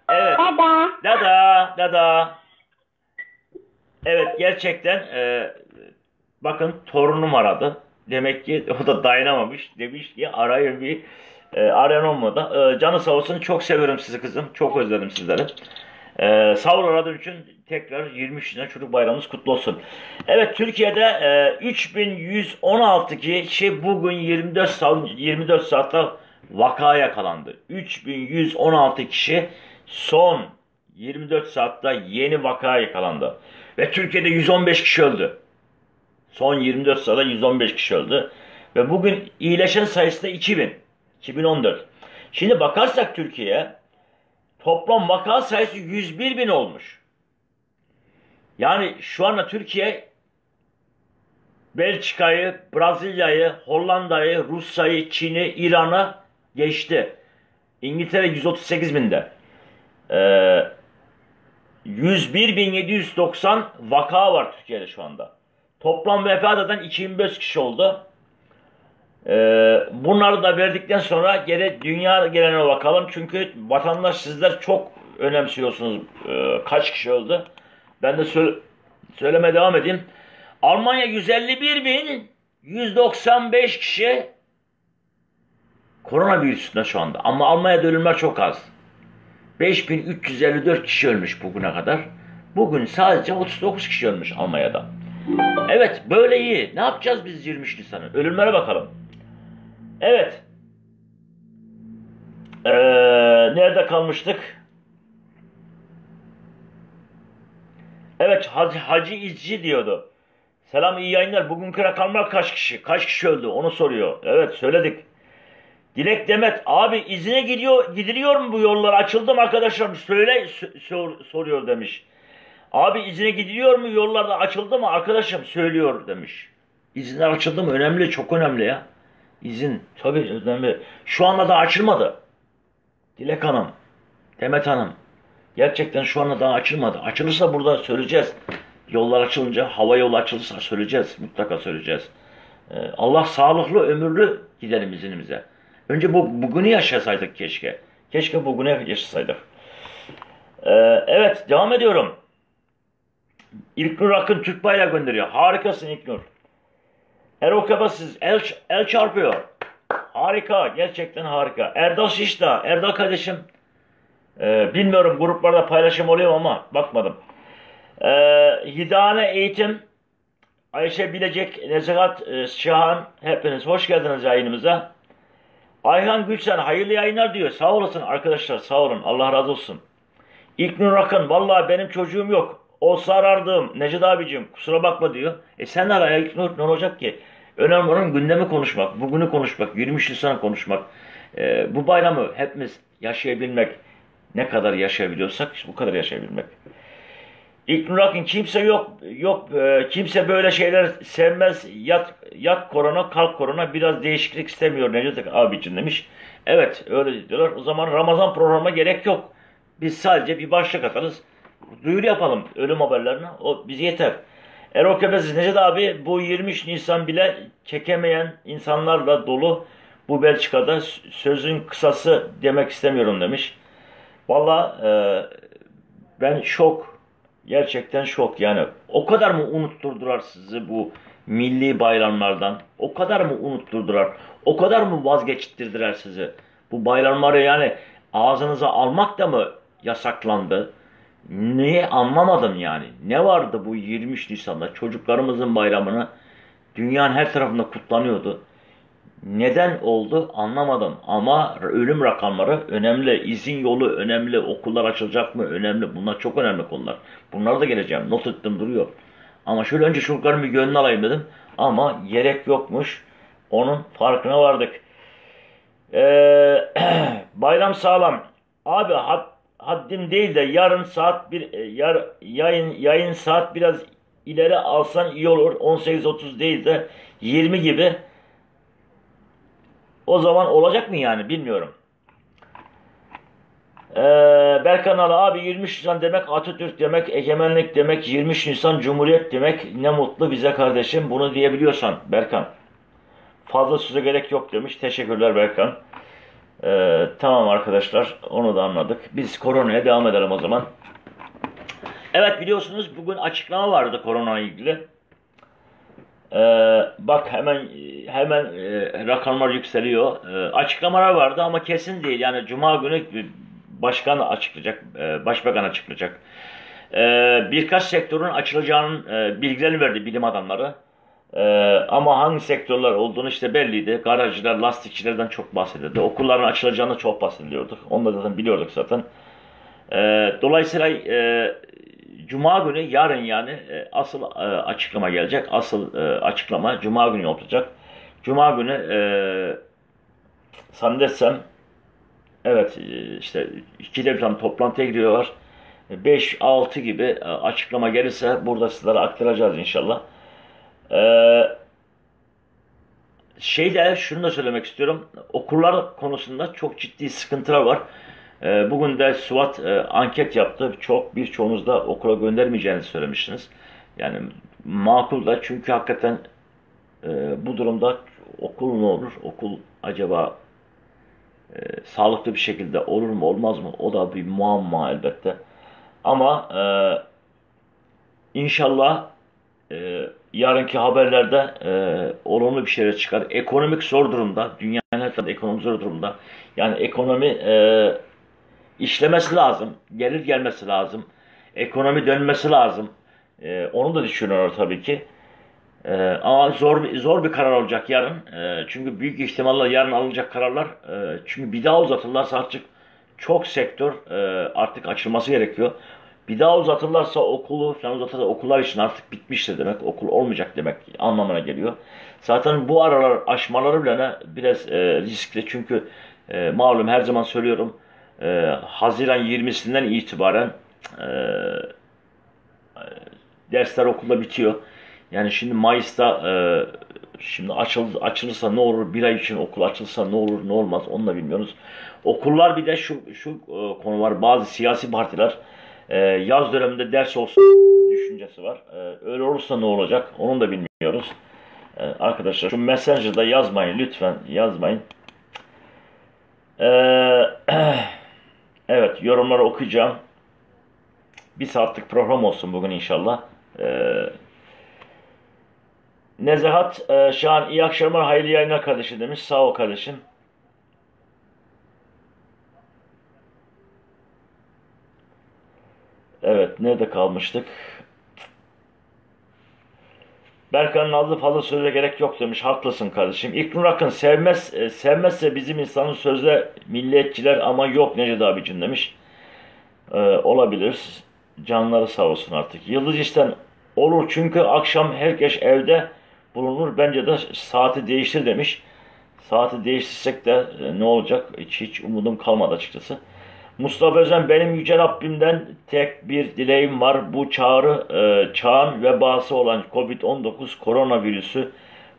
Evet. Baba. Dada, dada. Evet gerçekten e, bakın torunum aradı. Demek ki o da dayanamamış. Demiş ki arayın bir e, arayan olmadı. E, canı sağ olsun çok seviyorum sizi kızım. Çok özledim sizleri. E, sağ aradığım için tekrar 23 Nisan Çocuk Bayramımız kutlu olsun. Evet Türkiye'de e, 3116 kişi bugün 24 saat 24 saatte vaka yakalandı. 3116 kişi son 24 saatte yeni vaka yakalandı. Ve Türkiye'de 115 kişi öldü. Son 24 saatte 115 kişi öldü. Ve bugün iyileşen sayısı da 2000. 2014. Şimdi bakarsak Türkiye'ye toplam vaka sayısı 101 bin olmuş. Yani şu anda Türkiye Belçika'yı, Brezilya'yı, Hollanda'yı, Rusya'yı, Çin'i, İran'ı geçti. İngiltere 138 binde. Ee, 101.790 vaka var Türkiye'de şu anda. Toplam vefat eden 2005 kişi oldu. Ee, bunları da verdikten sonra geri dünya geneline bakalım. Çünkü vatandaş sizler çok önemsiyorsunuz ee, kaç kişi öldü. Ben de söyle, söyleme devam edeyim. Almanya 151 bin 195 kişi koronavirüsünde şu anda. Ama Almanya'da ölümler çok az. 5354 kişi ölmüş bugüne kadar. Bugün sadece 39 kişi ölmüş Almanya'da. Evet böyle iyi. Ne yapacağız biz 23 Nisan'ı? Ölümlere bakalım. Evet. Ee, nerede kalmıştık? Evet Hacı, Hacı İzci diyordu. Selam iyi yayınlar. Bugünkü rakamlar kaç kişi? Kaç kişi öldü? Onu soruyor. Evet söyledik. Dilek Demet abi izine gidiyor gidiliyor mu bu yollar? Açıldı mı arkadaşlar? Söyle sö- sor- soruyor demiş. Abi izine gidiliyor mu yollarda açıldı mı arkadaşım söylüyor demiş. İzinler açıldı mı? Önemli çok önemli ya. İzin tabii önemli. Şu anda da açılmadı. Dilek Hanım, Demet Hanım. Gerçekten şu anda daha açılmadı. Açılırsa burada söyleyeceğiz. Yollar açılınca, hava yolu açılırsa söyleyeceğiz. Mutlaka söyleyeceğiz. Ee, Allah sağlıklı, ömürlü gidelim izinimize. Önce bu bugünü yaşasaydık keşke. Keşke bugünü yaşasaydık. Ee, evet, devam ediyorum. İlknur Akın Türk bayrağı gönderiyor. Harikasın İlknur. Erol Kabasız el, el çarpıyor. Harika, gerçekten harika. Erdal Şişta, Erdal kardeşim. Ee, bilmiyorum gruplarda paylaşım oluyor ama bakmadım. Ee, Hidane Eğitim, Ayşe Bilecek, Nezahat e, Şahan, hepiniz hoş geldiniz yayınımıza. Ayhan Gülsen, hayırlı yayınlar diyor. Sağ olasın arkadaşlar, sağ olun. Allah razı olsun. İlknur Akın, vallahi benim çocuğum yok. Olsa arardım. Necdet abicim, kusura bakma diyor. E sen ara ya ne olacak ki? Önemli olan gündemi konuşmak, bugünü konuşmak, 23 Nisan'ı konuşmak. Ee, bu bayramı hepimiz yaşayabilmek, ne kadar yaşayabiliyorsak işte bu kadar yaşayabilmek. İlknur Akın kimse yok yok e, kimse böyle şeyler sevmez. Yat yat korona kalk korona biraz değişiklik istemiyor Necdet abicim demiş. Evet öyle diyorlar. O zaman Ramazan programına gerek yok. Biz sadece bir başlık atarız. Duyuru yapalım ölüm haberlerini. O bize yeter. Erol Köpesiz Necdet abi bu 23 Nisan bile çekemeyen insanlarla dolu bu Belçika'da sözün kısası demek istemiyorum demiş. Valla e, ben şok. Gerçekten şok yani. O kadar mı unutturdular sizi bu milli bayramlardan? O kadar mı unutturdular? O kadar mı vazgeçtirdiler sizi? Bu bayramları yani ağzınıza almak da mı yasaklandı? Niye anlamadım yani. Ne vardı bu 23 Nisan'da çocuklarımızın bayramını dünyanın her tarafında kutlanıyordu. Neden oldu anlamadım ama ölüm rakamları önemli, izin yolu önemli, okullar açılacak mı önemli. Bunlar çok önemli konular. Bunlara da geleceğim. Not ettim duruyor. Ama şöyle önce çocukların bir gönlünü alayım dedim. Ama gerek yokmuş. Onun farkına vardık. Ee, bayram sağlam. Abi had, haddim değil de yarın saat bir e, yar, yayın yayın saat biraz ileri alsan iyi olur. 18.30 değil de 20 gibi. O zaman olacak mı yani bilmiyorum. Ee, Berkan Ali abi 23 Nisan demek Atatürk demek, egemenlik demek, 23 Nisan Cumhuriyet demek. Ne mutlu bize kardeşim bunu diyebiliyorsan Berkan. Fazla söze gerek yok demiş. Teşekkürler Berkan. Ee, tamam arkadaşlar onu da anladık. Biz koronaya devam edelim o zaman. Evet biliyorsunuz bugün açıklama vardı korona ile ilgili. Ee, bak hemen hemen e, rakamlar yükseliyor. E, açıklamalar vardı ama kesin değil. Yani Cuma günü başkan açıklayacak, e, başbakan açıklayacak. E, birkaç sektörün açılacağının e, bilgilerini verdi bilim adamları. E, ama hangi sektörler olduğunu işte belliydi. Garajcılar, lastikçilerden çok bahsedildi. Okulların açılacağını çok bahsediliyordu. Onu da zaten biliyorduk zaten. E, dolayısıyla e, Cuma günü yarın yani e, asıl e, açıklama gelecek. Asıl e, açıklama Cuma günü yapılacak. Cuma günü e, zannedersem evet e, işte ikide bir tane toplantıya gidiyorlar. 5-6 gibi e, açıklama gelirse burada sizlere aktaracağız inşallah. Ee, şeyde şunu da söylemek istiyorum. Okullar konusunda çok ciddi sıkıntılar var. Ee, bugün de SWAT e, anket yaptı. Çok birçoğunuz da okula göndermeyeceğinizi söylemiştiniz. Yani makul da çünkü hakikaten e, bu durumda okul ne olur? Okul acaba e, sağlıklı bir şekilde olur mu olmaz mı? O da bir muamma elbette. Ama e, inşallah e, yarınki haberlerde e, olumlu bir şeyler çıkar. Ekonomik zor durumda. Dünyanın her tarafı ekonomik zor durumda. Yani ekonomi e, işlemesi lazım. Gelir gelmesi lazım. Ekonomi dönmesi lazım. E, onu da düşünüyorlar tabii ki. E, ama zor zor bir karar olacak yarın. E, çünkü büyük ihtimalle yarın alınacak kararlar e, çünkü bir daha uzatırlarsa artık çok sektör e, artık açılması gerekiyor. Bir daha uzatırlarsa okulu falan uzatırsa okullar için artık bitmiştir demek. Okul olmayacak demek anlamına geliyor. Zaten bu aralar aşmaları bile biraz e, riskli. Çünkü e, malum her zaman söylüyorum e, Haziran 20'sinden itibaren e, dersler okulda bitiyor. Yani şimdi Mayıs'ta e, şimdi açıl, açılırsa ne olur, bir ay için okul açılsa ne olur ne olmaz onu da bilmiyoruz. Okullar bir de şu, şu e, konu var bazı siyasi partiler e, yaz döneminde ders olsun düşüncesi var. E, öyle olursa ne olacak onu da bilmiyoruz. E, arkadaşlar şu Messenger'da yazmayın lütfen yazmayın. Evet yorumları okuyacağım. Bir saatlik program olsun bugün inşallah. Nezahat e, Şahan iyi akşamlar hayırlı yayınlar kardeşim demiş. Sağ ol kardeşim. Evet, nerede kalmıştık? Berkan'ın adı fazla söze gerek yok demiş. Haklısın kardeşim. İlknur Akın sevmez, e, sevmezse bizim insanın sözde milliyetçiler ama yok Necdet abicim demiş. Ee, olabilir. Canları sağ olsun artık. Yıldız işten olur çünkü akşam herkes evde bulunur. Bence de saati değiştir demiş. Saati değiştirsek de e, ne olacak? Hiç, hiç umudum kalmadı açıkçası. Mustafa Özen benim Yüce Rabbimden tek bir dileğim var. Bu çağrı e, çağın vebası olan Covid-19 koronavirüsü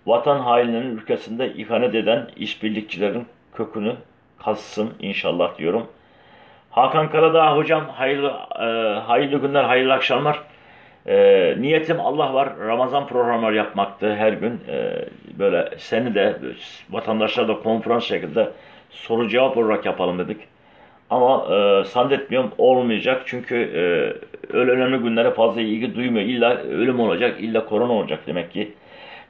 vatan hainlerinin ülkesinde ihanet eden işbirlikçilerin kökünü kalsın inşallah diyorum. Hakan Karadağ hocam hayırlı e, hayırlı günler, hayırlı akşamlar. E, niyetim Allah var Ramazan programları yapmaktı her gün. E, böyle seni de vatandaşlar da konferans şekilde soru cevap olarak yapalım dedik. Ama e, zannetmiyorum olmayacak çünkü e, öyle önemli günlere fazla ilgi duymuyor. İlla ölüm olacak, illa korona olacak demek ki.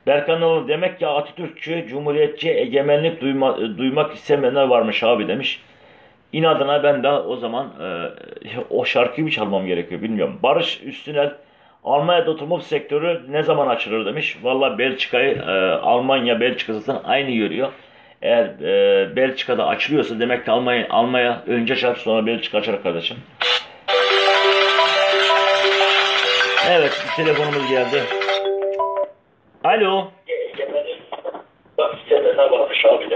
Berkanoğlu demek ki Atatürkçü, Cumhuriyetçi, egemenlik duyma, duymak istemeyenler varmış abi demiş. İnadına ben de o zaman e, o şarkıyı mı çalmam gerekiyor bilmiyorum. Barış Üstünel Almanya'da otomobil sektörü ne zaman açılır demiş. Valla Belçika'yı e, Almanya Belçika zaten aynı yürüyor. Eğer e, Belçika'da açılıyorsa demek ki Almanya, Almanya önce açar sonra Belçika açar kardeşim. Evet bir telefonumuz geldi. Alo.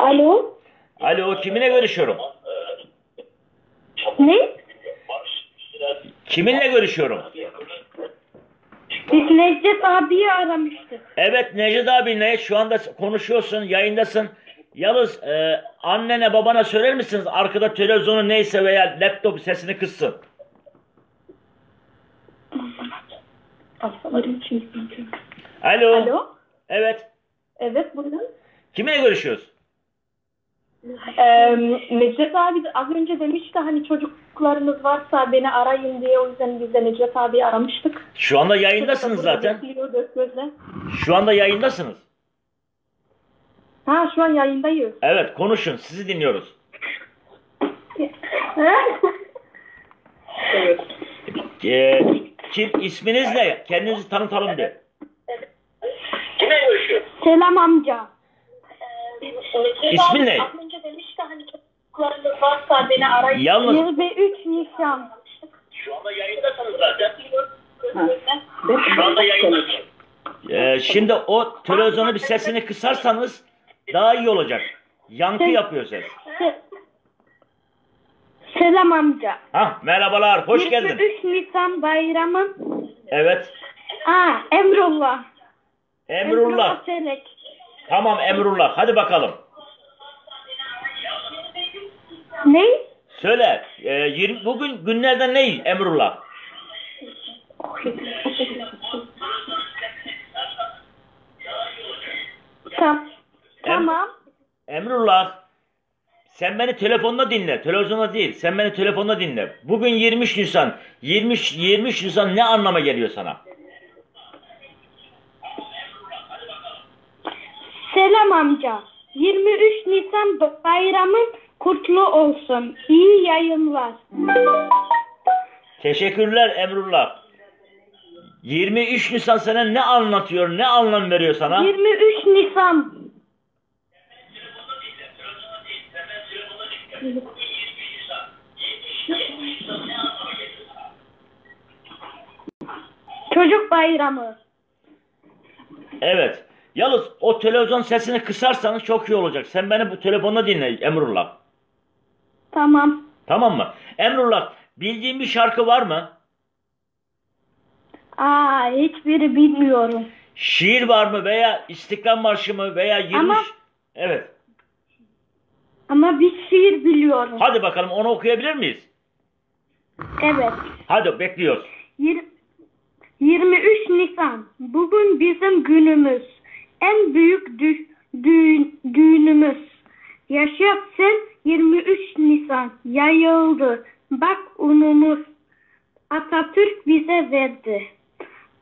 Alo? Alo kiminle görüşüyorum? Ne? Kiminle görüşüyorum? Biz Necdet abiyi aramıştık. Evet Necdet abinle şu anda konuşuyorsun, yayındasın. Yalnız e, annene babana söyler misiniz arkada televizyonu neyse veya laptop sesini kıssın. Alo. Alo? Evet. Evet buyurun. Kiminle görüşüyoruz? Ee, Necdet abi az önce demişti hani çocuklarınız varsa beni arayın diye o yüzden biz de Necdet abi aramıştık. Şu anda yayındasınız zaten. Şu anda yayındasınız. Ha şu an yayındayız. Evet konuşun sizi dinliyoruz. E, kim isminiz ne? Kendinizi tanıtalım de. Selam amca. İsmin ne? Az önce demişti hani çocuklarınız varsa beni arayın. Yalnız 23 Nisan. e, şimdi o televizyonu bir sesini kısarsanız daha iyi olacak. Yankı yapıyor ses. Se- Selam amca. Ha merhabalar, hoş geldin. 23 Nisan bayramı. Evet, Aa Emrullah. Emrullah. Çelik. Tamam Emrullah, hadi bakalım. Ne? Söyle, e, 20, bugün günlerden ne Emrullah? Tam. Tamam. Emrullah, sen beni telefonda dinle, televizyonda değil. Sen beni telefonda dinle. Bugün 23 Nisan. 23, 23 Nisan ne anlama geliyor sana? Selam amca. 23 Nisan bayramın kutlu olsun. İyi yayınlar. Teşekkürler Emrullah. 23 Nisan sana ne anlatıyor, ne anlam veriyor sana? 23 Nisan. Çocuk bayramı. Evet. Yalnız o televizyon sesini kısarsanız çok iyi olacak. Sen beni bu telefonda dinle Emrullah. Tamam. Tamam mı? Emrullah bildiğin bir şarkı var mı? Aa hiçbiri bilmiyorum. Şiir var mı veya İstiklal Marşı mı veya 23... Ama- Evet. Ama bir şiir biliyorum. Hadi bakalım onu okuyabilir miyiz? Evet. Hadi bekliyoruz. Yir- 23 Nisan. Bugün bizim günümüz. En büyük dü- düğün- düğünümüz. Yaşasın 23 Nisan. Yayıldı. Bak unumuz. Atatürk bize verdi.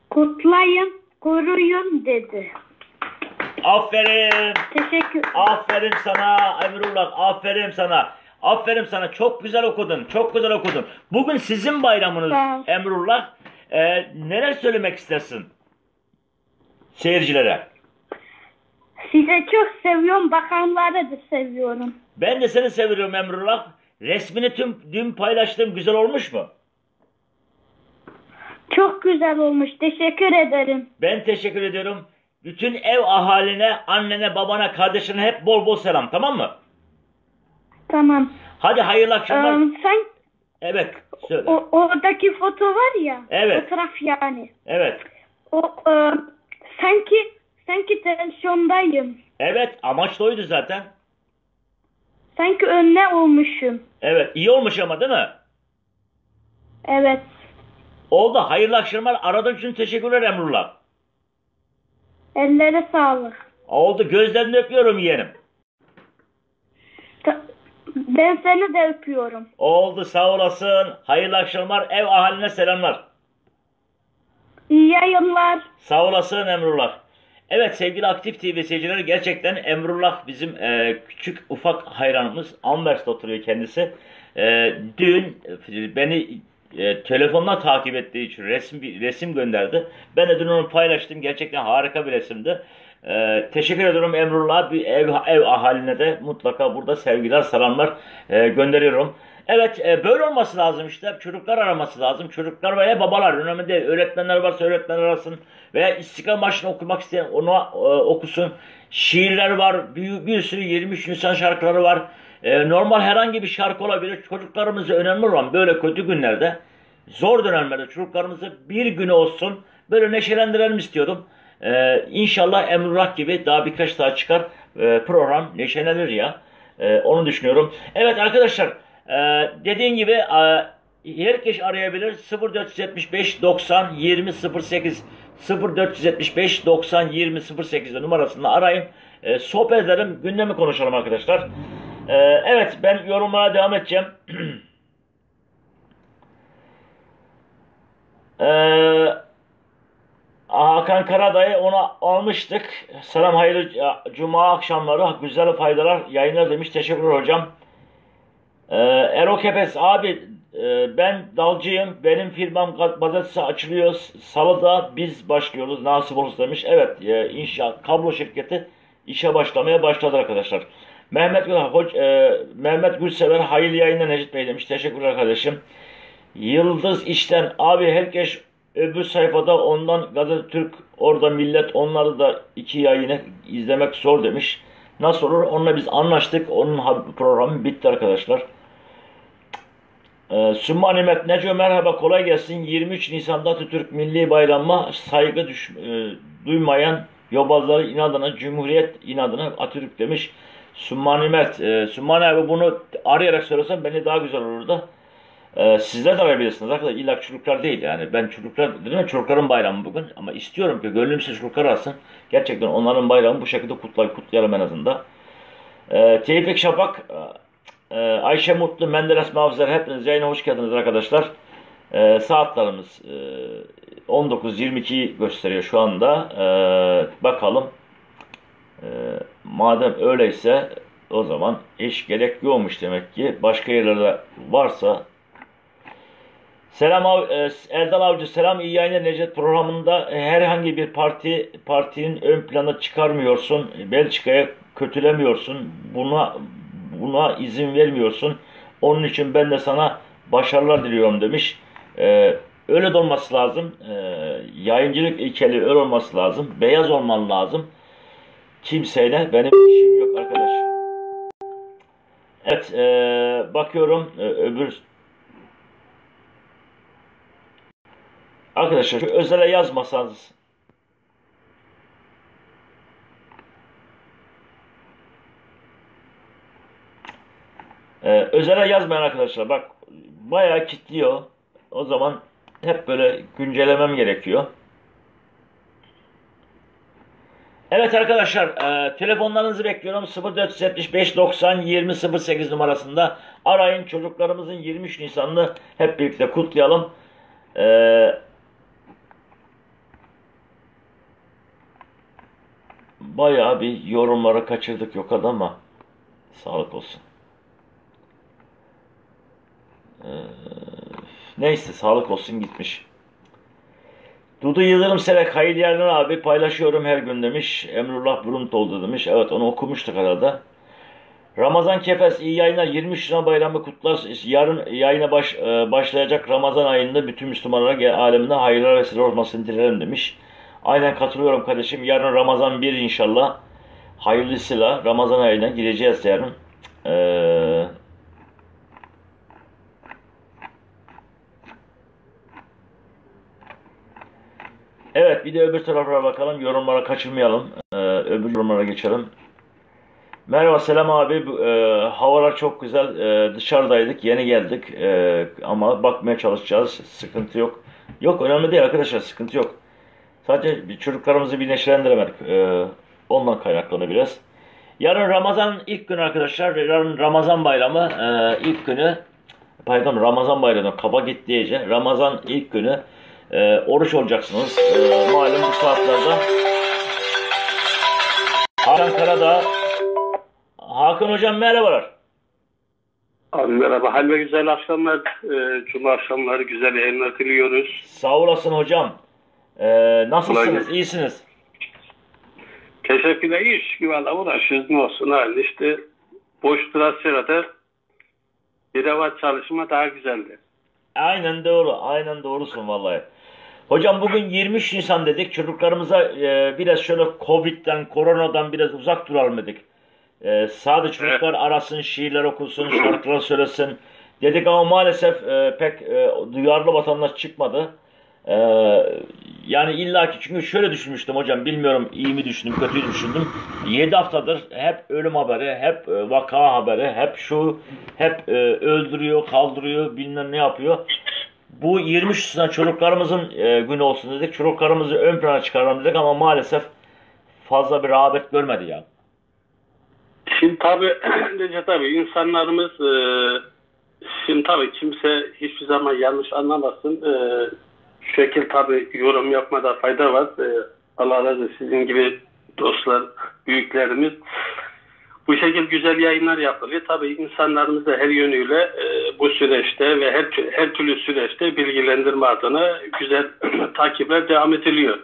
Kutlayın, koruyun dedi. Aferin. Teşekkür. Aferin sana Emrullah. Aferin sana. Aferin sana. Çok güzel okudun. Çok güzel okudun. Bugün sizin bayramınız ol. Emrullah. Ee, neler söylemek istersin? Seyircilere. Size çok seviyorum. Bakanları da seviyorum. Ben de seni seviyorum Emrullah. Resmini tüm dün paylaştığım güzel olmuş mu? Çok güzel olmuş. Teşekkür ederim. Ben teşekkür ediyorum. Bütün ev ahaline, annene, babana, kardeşine hep bol bol selam tamam mı? Tamam. Hadi hayırlı akşamlar. Ee, sen Evet söyle. O, oradaki foto var ya. Evet. Fotoğraf yani. Evet. O e, sanki sanki televizyondayım. Evet amaç da oydu zaten. Sanki önüne olmuşum. Evet iyi olmuş ama değil mi? Evet. Oldu. Hayırlı akşamlar. Aradığın için teşekkürler Emrullah. Ellere sağlık. Oldu. Gözlerini öpüyorum yeğenim. Ta- Ben seni de öpüyorum. Oldu. Sağ olasın. Hayırlı akşamlar. Ev ahaline selamlar. İyi yayınlar. Sağ olasın Emrullah. Evet sevgili Aktif TV seyircileri gerçekten Emrullah bizim e, küçük ufak hayranımız. Ambers'te oturuyor kendisi. E, dün e, beni e, telefonla takip ettiği için resim resim gönderdi. Ben de dün onu paylaştım. Gerçekten harika bir resimdi. E, teşekkür ediyorum Emrullah. Bir ev, ev ahaline de mutlaka burada sevgiler, selamlar e, gönderiyorum. Evet e, böyle olması lazım işte. Çocuklar araması lazım. Çocuklar veya babalar önemli değil. Öğretmenler varsa öğretmenler arasın. Veya İstiklal Marşı'nı okumak isteyen onu e, okusun. Şiirler var. Bir, bir sürü 23 Nisan şarkıları var. E, normal herhangi bir şarkı olabilir. Çocuklarımızı önemli olan böyle kötü günlerde zor dönemlerde çocuklarımızı bir günü olsun böyle neşelendirelim istiyordum. Ee, inşallah Emrullah gibi daha birkaç daha çıkar e, program neşelenir ya. E, onu düşünüyorum. Evet arkadaşlar e, dediğim gibi e, herkes arayabilir 0475 90 20 08 0475 90 20 08 numarasında arayın. E, sohbet edelim gündemi konuşalım arkadaşlar. E, evet ben yorumlara devam edeceğim. Ee, Hakan Karadayı ona almıştık. Selam hayırlı cuma akşamları. Güzel faydalar yayınlar demiş. Teşekkürler hocam. Ee, Ero Kepes abi e, ben dalcıyım. Benim firmam pazartesi açılıyor. Salıda biz başlıyoruz. Nasip olursa demiş. Evet e, inşaat kablo şirketi işe başlamaya başladı arkadaşlar. Mehmet Gül, hoc, e, Mehmet Gülsever hayırlı yayınlar Necip Bey demiş. Teşekkürler kardeşim. Yıldız işten abi herkes öbür sayfada ondan Gazete orada millet onları da iki yayını izlemek zor demiş. Nasıl olur? Onunla biz anlaştık. Onun programı bitti arkadaşlar. Ee, Sümmü Nimet Neco merhaba kolay gelsin. 23 Nisan'da Atatürk Milli Bayramı'na saygı düş, e, duymayan yobazları inadına, Cumhuriyet inadına Atatürk demiş. Sümmü Nimet, e, Sümmü abi bunu arayarak söylesem beni daha güzel olurdu. Ee, sizler de arayabilirsiniz arkadaşlar. İlla çocuklar değil yani. Ben çocuklar dedim ya çocukların bayramı bugün. Ama istiyorum ki gönlümse çocuklar alsın. Gerçekten onların bayramı bu şekilde kutlayıp kutlayalım en azından. Ee, Tevfik Şafak, e, Ayşe Mutlu, Menderes Mavzer hepiniz yayına hoş geldiniz arkadaşlar. Ee, saatlerimiz e, 19.22'yi gösteriyor şu anda. Ee, bakalım. Ee, madem öyleyse o zaman iş gerek yokmuş demek ki. Başka yerlerde varsa Selam Av- e, Erdal Avcı, selam iyi yayınlar Necdet programında herhangi bir parti partinin ön plana çıkarmıyorsun. Belçika'ya kötülemiyorsun. Buna buna izin vermiyorsun. Onun için ben de sana başarılar diliyorum demiş. E, öyle de olması lazım. E, yayıncılık ilkeli öyle olması lazım. Beyaz olman lazım. Kimseyle benim işim yok arkadaş. Evet, e, bakıyorum e, öbür Arkadaşlar şu özele yazmasanız Ee, özele yazmayan arkadaşlar bak bayağı kitliyor. O zaman hep böyle güncellemem gerekiyor. Evet arkadaşlar e, telefonlarınızı bekliyorum 0475 90 20 08 numarasında arayın çocuklarımızın 23 Nisan'ını hep birlikte kutlayalım. Ee, bayağı bir yorumlara kaçırdık yok ama sağlık olsun. Ee, neyse sağlık olsun gitmiş. Dudu Yıldırım Selek hayırlı yerler abi paylaşıyorum her gün demiş. Emrullah Brunt oldu demiş. Evet onu okumuştuk arada. Ramazan Kefes iyi yayınlar 23 Nisan bayramı kutlar. Yarın yayına baş, e, başlayacak Ramazan ayında bütün Müslümanlara aleminde hayırlar vesile olmasını dilerim demiş. Aynen katılıyorum kardeşim. Yarın Ramazan 1 inşallah. Hayırlısıyla Ramazan ayına gireceğiz yarın. Ee, evet bir de öbür tarafa bakalım. Yorumlara kaçırmayalım. Ee, öbür yorumlara geçelim. Merhaba Selam abi. Bu, e, havalar çok güzel. E, dışarıdaydık. Yeni geldik. E, ama bakmaya çalışacağız. Sıkıntı yok. Yok önemli değil arkadaşlar. Sıkıntı yok. Sadece çocuklarımızı bir neşelendiremedik. E, ondan kaynaklanıyor biraz. Yarın Ramazan ilk günü arkadaşlar. Yarın Ramazan bayramı e, ilk günü. Pardon Ramazan bayramı kaba git diyece. Ramazan ilk günü e, oruç olacaksınız. E, malum bu saatlerde. Hakan Karadağ. Hakan hocam merhabalar. Abi merhaba. Hayırlı güzel akşamlar. Ee, Cuma akşamları güzel yayınlar diliyoruz. Sağ olasın hocam. E, Kolay nasılsınız? gelsin. İyisiniz. Teşekkürler. İyi şükür valla uğraşıyoruz. Ne olsun halde işte boş duran sırada bir çalışma daha güzeldi. Aynen doğru. Aynen doğrusun vallahi. Hocam bugün 23 Nisan dedik. Çocuklarımıza e, biraz şöyle Covid'den, koronadan biraz uzak duralım dedik. E, sadece çocuklar arasın, şiirler okusun, şarkılar söylesin dedik ama maalesef e, pek e, duyarlı vatandaş çıkmadı. E, yani illaki çünkü şöyle düşünmüştüm hocam bilmiyorum iyi mi düşündüm kötü mü düşündüm. 7 haftadır hep ölüm haberi, hep e, vaka haberi, hep şu, hep e, öldürüyor, kaldırıyor, bilmem ne yapıyor. Bu 23 Nisan çocuklarımızın e, günü olsun dedik. Çocuklarımızı ön plana çıkaralım dedik ama maalesef fazla bir rağbet görmedi ya. Şimdi tabii Recep tabii insanlarımız e, şimdi tabii kimse hiçbir zaman yanlış anlamasın. E, şu şekil tabii yorum yapmada fayda var. E, Allah razı sizin gibi dostlar, büyüklerimiz. Bu şekil güzel yayınlar yapılıyor. Tabii insanlarımız da her yönüyle e, bu süreçte ve her, her türlü süreçte bilgilendirme adına güzel takipler devam ediliyor.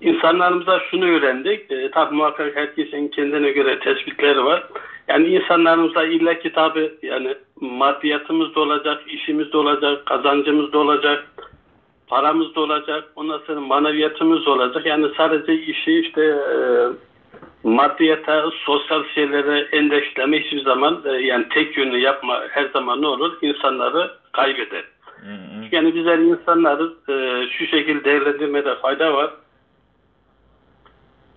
İnsanlarımıza şunu öğrendik. E, tabii muhakkak herkesin kendine göre tespitleri var. Yani insanlarımıza illa ki tabii yani maddiyatımız da olacak, işimiz de olacak, kazancımız da olacak, paramız da olacak, ondan sonra maneviyatımız da olacak. Yani sadece işi işte e, maddiyata, sosyal şeylere endeksleme hiçbir zaman e, yani tek yönlü yapma her zaman ne olur? İnsanları kaybeder. Hı hı. Yani bizler insanları e, şu şekilde değerlendirmede fayda var.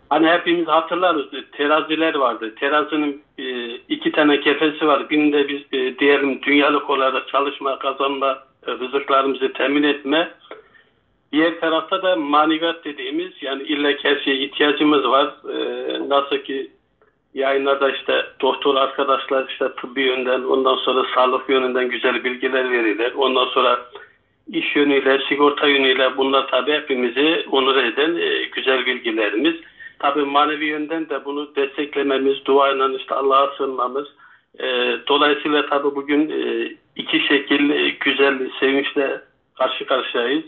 Hani hepimiz hatırlarız teraziler vardı. Terazinin e, iki tane kefesi var. Birinde biz e, diyelim dünyalık olarak çalışma, kazanma, e, rızıklarımızı temin etme. Diğer tarafta da maneviyat dediğimiz yani illa ki her şeye ihtiyacımız var. E, nasıl ki yayınlarda işte doktor arkadaşlar işte tıbbi yönden ondan sonra sağlık yönünden güzel bilgiler verirler. Ondan sonra iş yönüyle, sigorta yönüyle bunlar tabii hepimizi onur eden e, güzel bilgilerimiz. Tabii manevi yönden de bunu desteklememiz, duayla işte Allah'a sığınmamız. E, dolayısıyla tabii bugün e, iki şekil e, güzel, sevinçle karşı karşıyayız.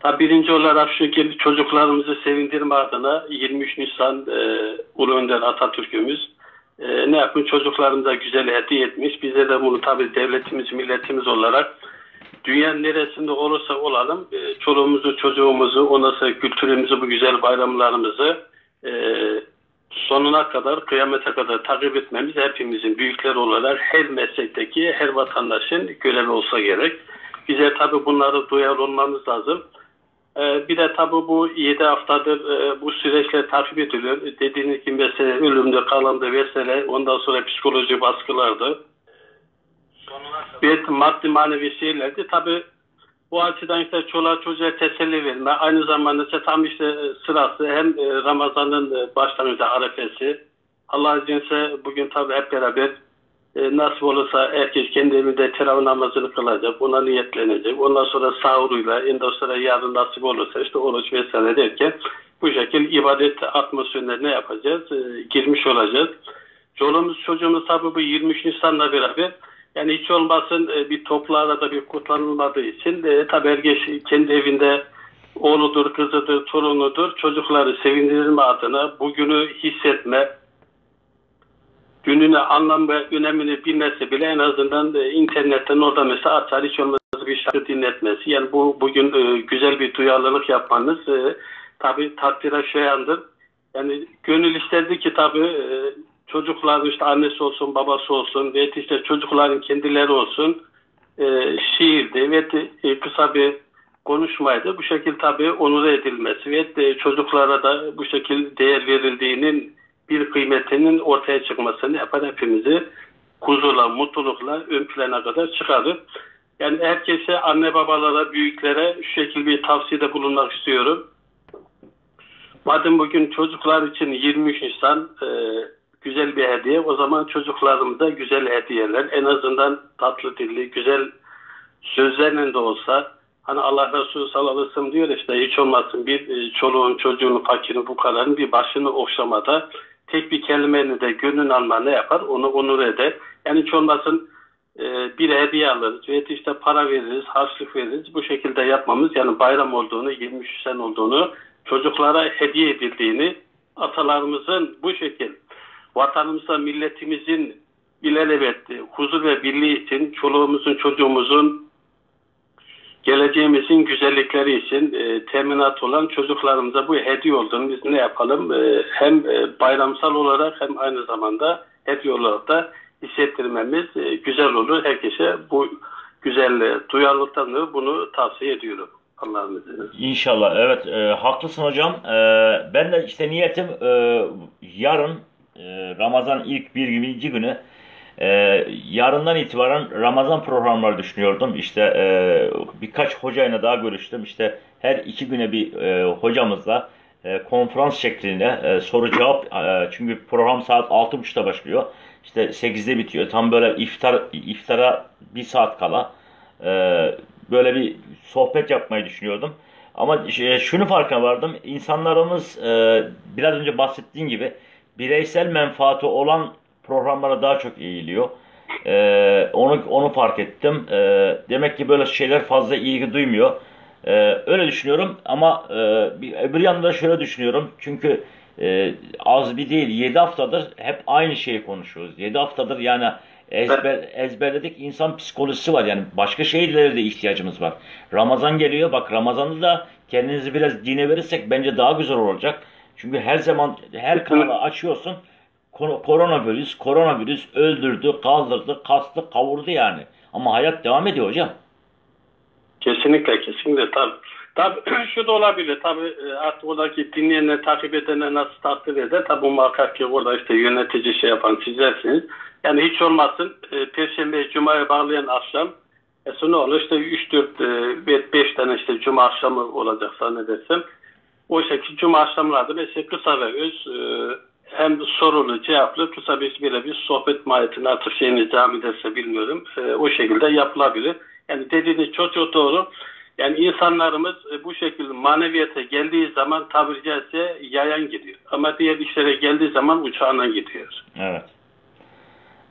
Tabii birinci olarak şu şekilde çocuklarımızı sevindirme adına 23 Nisan e, Ulu Önder Atatürk'ümüz e, ne yapmış çocuklarımıza güzel hediye etmiş. Bize de bunu tabii devletimiz, milletimiz olarak dünyanın neresinde olursa olalım e, çoluğumuzu, çocuğumuzu, sonra kültürümüzü, bu güzel bayramlarımızı e, sonuna kadar, kıyamete kadar takip etmemiz hepimizin büyükler olarak her meslekteki, her vatandaşın görevi olsa gerek. Bize tabii bunları duyar olmamız lazım. Ee, bir de tabii bu 7 haftadır e, bu süreçle takip ediliyor. Dediğiniz gibi mesela ölümdür, kalandı vesaire. Ondan sonra psikoloji baskılardı. Bir maddi manevi şeylerdi. Tabii bu açıdan işte çoluğa çocuğa teselli verme. Aynı zamanda işte tam işte e, sırası hem e, Ramazan'ın başlangıcı arefesi. Allah izinse bugün tabii hep beraber e, nasip olursa herkes kendi evinde teravih namazını kılacak. Buna niyetlenecek. Ondan sonra sahuruyla, ondan sonra yarın nasip olursa işte oruç vesaire derken bu şekilde ibadet atmosferine ne yapacağız? E, girmiş olacağız. Çoluğumuz çocuğumuz tabii bu 23 Nisan'la beraber yani hiç olmasın e, bir toplu arada bir kutlanılmadığı için e, tabii herkes kendi evinde oğludur, kızıdır, torunudur. Çocukları sevindirme adına bugünü hissetme, gününü anlam ve önemini bilmesi bile en azından e, internetten orada mesela açar hiç olmazsa bir şarkı dinletmesi. Yani bu bugün e, güzel bir duyarlılık yapmanız e, tabii takdire şayandır. Yani gönül isterdi ki tabii e, çocuklar işte annesi olsun, babası olsun ve işte çocukların kendileri olsun e, şiirdi ve e, kısa bir konuşmaydı. Bu şekilde tabii onur edilmesi ve de çocuklara da bu şekilde değer verildiğinin bir kıymetinin ortaya çıkmasını yapar hepimizi huzurla, mutlulukla ön plana kadar çıkarır. Yani herkese, anne babalara, büyüklere şu şekilde bir tavsiyede bulunmak istiyorum. Madem bugün çocuklar için 23 Nisan e, güzel bir hediye, o zaman çocuklarımıza güzel hediyeler, en azından tatlı dilli, güzel sözlerle de olsa, hani Allah Resulü sallallahu aleyhi diyor işte hiç olmasın bir e, çoluğun, çocuğun, fakirin, bu kadarın bir başını okşamada tek bir kelimeyle de gönlünü alma ne yapar? Onu onur eder. Yani hiç e, bir hediye alırız ve işte para veririz, harçlık veririz. Bu şekilde yapmamız yani bayram olduğunu, 23 sen olduğunu, çocuklara hediye edildiğini, atalarımızın bu şekil vatanımıza, milletimizin ilelebetli huzur ve birliği için, çoluğumuzun, çocuğumuzun geleceğimizin güzellikleri için e, teminat olan çocuklarımıza bu hediye olduğunu biz ne yapalım? E, hem e, bayramsal olarak hem aynı zamanda hediye olarak da hissettirmemiz e, güzel olur. Herkese bu güzel e, duyarlılıktan bunu tavsiye ediyorum. İnşallah evet e, haklısın hocam. E, ben de işte niyetim e, yarın e, Ramazan ilk bir birinci günü e, yarından itibaren Ramazan programları düşünüyordum. İşte e, birkaç hocayla daha görüştüm. İşte her iki güne bir e, hocamızla e, konferans şeklinde e, soru cevap e, çünkü program saat 6.30'da başlıyor. İşte 8'de bitiyor. Tam böyle iftar iftara bir saat kala e, böyle bir sohbet yapmayı düşünüyordum. Ama şunu farkına vardım. İnsanlarımız e, biraz önce bahsettiğim gibi bireysel menfaati olan programlara daha çok eğiliyor. E, onu onu fark ettim. E, demek ki böyle şeyler fazla ilgi duymuyor. E, öyle düşünüyorum ama e, bir, öbür yanda şöyle düşünüyorum. Çünkü e, az bir değil 7 haftadır hep aynı şeyi konuşuyoruz. 7 haftadır yani ezber, ezberledik insan psikolojisi var yani başka şeylere de ihtiyacımız var. Ramazan geliyor bak Ramazan'da da kendinizi biraz dine verirsek bence daha güzel olacak. Çünkü her zaman her kanalı açıyorsun koronavirüs, koronavirüs öldürdü, kaldırdı, kastı, kavurdu yani. Ama hayat devam ediyor hocam. Kesinlikle, kesinlikle tabii. Tabii şu da olabilir. Tabii e, artık oradaki dinleyenler, takip edenler nasıl takdir eder? Tabii muhakkak ki orada işte yönetici şey yapan sizlersiniz. Yani hiç olmasın e, Perşembe, Cuma'ya bağlayan akşam e, sonra olur? İşte 3-4, 5 tane işte Cuma akşamı olacak zannedersem. O şekilde Cuma akşamlarda mesela kısa ve öz e, hem sorulu cevaplı kısa bir böyle bir sohbet mahiyetinde artık şeyini devam ederse bilmiyorum. E, o şekilde yapılabilir. Yani dediğiniz çok çok doğru. Yani insanlarımız e, bu şekilde maneviyata geldiği zaman tabiri caizse yayan gidiyor. Ama diğer işlere geldiği zaman uçağına gidiyor. Evet.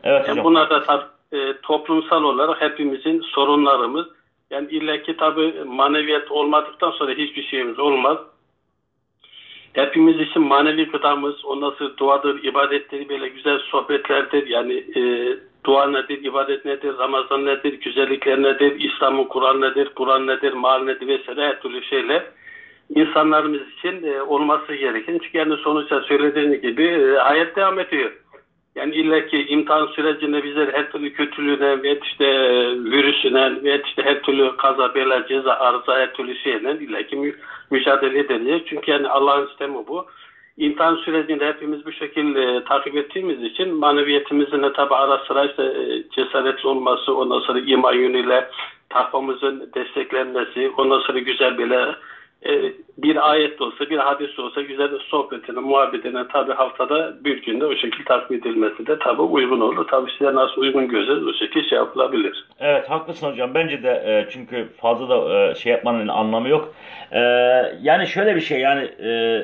Evet Yani bunlar da tab- e, toplumsal olarak hepimizin sorunlarımız. Yani illaki tabi maneviyat olmadıktan sonra hiçbir şeyimiz olmaz. Hepimiz için manevi gıdamız, ondan sonra duadır, ibadetleri böyle güzel sohbetlerdir. Yani e, dua nedir, ibadet nedir, Ramazan nedir, güzellikler nedir, İslam'ın Kur'an nedir, Kur'an nedir, mal nedir vesaire her türlü şeyler insanlarımız için e, olması gereken. Çünkü yani sonuçta söylediğiniz gibi e, hayat devam ediyor. Yani illa ki imtihan sürecinde bizler her türlü kötülüğüne ve işte virüsüne ve işte her türlü kaza, bela, ceza, arıza her türlü şeyle illa ki mü- mücadele edeceğiz. Çünkü yani Allah'ın sistemi bu. İmtihan sürecinde hepimiz bu şekilde takip ettiğimiz için maneviyetimizin de tabi ara sıra işte e, cesaretli olması, ondan sonra iman yönüyle takvamızın desteklenmesi, ondan sonra güzel böyle e, bir ayet de olsa, bir hadis de olsa güzel sohbetine, muhabbetine tabi haftada bir günde o şekilde takip edilmesi de tabi uygun olur. Tabi size nasıl uygun görürseniz o şekilde şey yapılabilir. Evet haklısın hocam. Bence de e, çünkü fazla da e, şey yapmanın anlamı yok. E, yani şöyle bir şey yani e,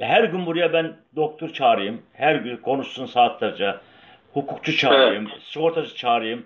her gün buraya ben doktor çağırayım. Her gün konuşsun saatlerce. Hukukçu çağırayım. Sigortacı çağırayım.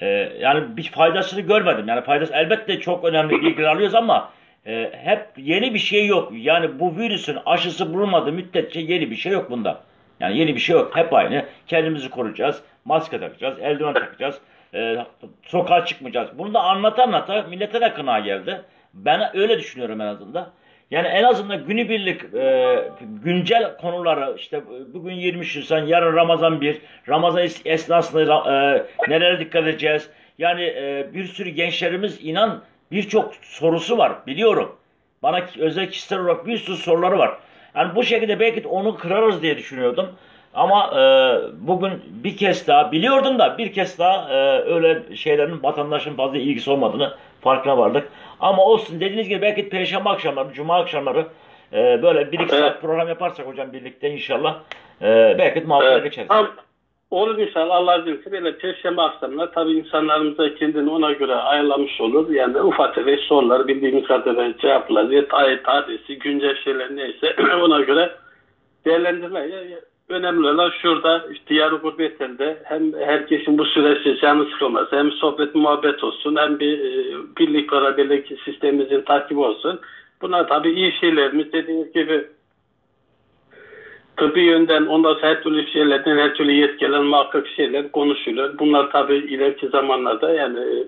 E, yani bir faydasını görmedim. Yani faydası elbette çok önemli bilgiler alıyoruz ama e, hep yeni bir şey yok. Yani bu virüsün aşısı bulunmadığı müddetçe yeni bir şey yok bunda. Yani yeni bir şey yok. Hep aynı. Kendimizi koruyacağız. Maske takacağız. Eldiven takacağız. E, sokağa çıkmayacağız. Bunu da anlata anlata millete de kına geldi. Ben öyle düşünüyorum en azından. Yani en azından günübirlik e, güncel konuları işte bugün 20 Nisan, yarın Ramazan 1, Ramazan es- esnasında e, nelere dikkat edeceğiz? Yani e, bir sürü gençlerimiz inan birçok sorusu var biliyorum. Bana özel kişisel olarak bir sürü soruları var. Yani bu şekilde belki onu kırarız diye düşünüyordum. Ama e, bugün bir kez daha biliyordum da bir kez daha e, öyle şeylerin vatandaşın fazla ilgisi olmadığını farkına vardık. Ama olsun dediğiniz gibi belki perşembe akşamları, cuma akşamları e, böyle bir iki Evet. saat program yaparsak hocam birlikte inşallah e, belki muhabbete Evet. geçeriz. Tam olur inşallah Allah verirse böyle perşembe akşamlar tabii insanlarımız da kendini ona göre ayarlamış olur. Yani ufak tefek sorular bildiğimiz kadarıyla cevaplar, ayet, hadisi, güncel şeyler neyse ona göre değerlendirme. Önemli olan şurada işte yarı gurbetelde hem herkesin bu süreçte canı sıkılması hem sohbet muhabbet olsun hem bir e, birlik beraberlik sistemimizin takibi olsun. Bunlar tabii iyi şeylerimiz dediğiniz gibi tıbbi yönden ondan her türlü şeylerden her türlü yetkiler muhakkak şeyler konuşuluyor. Bunlar tabii ileriki zamanlarda yani e,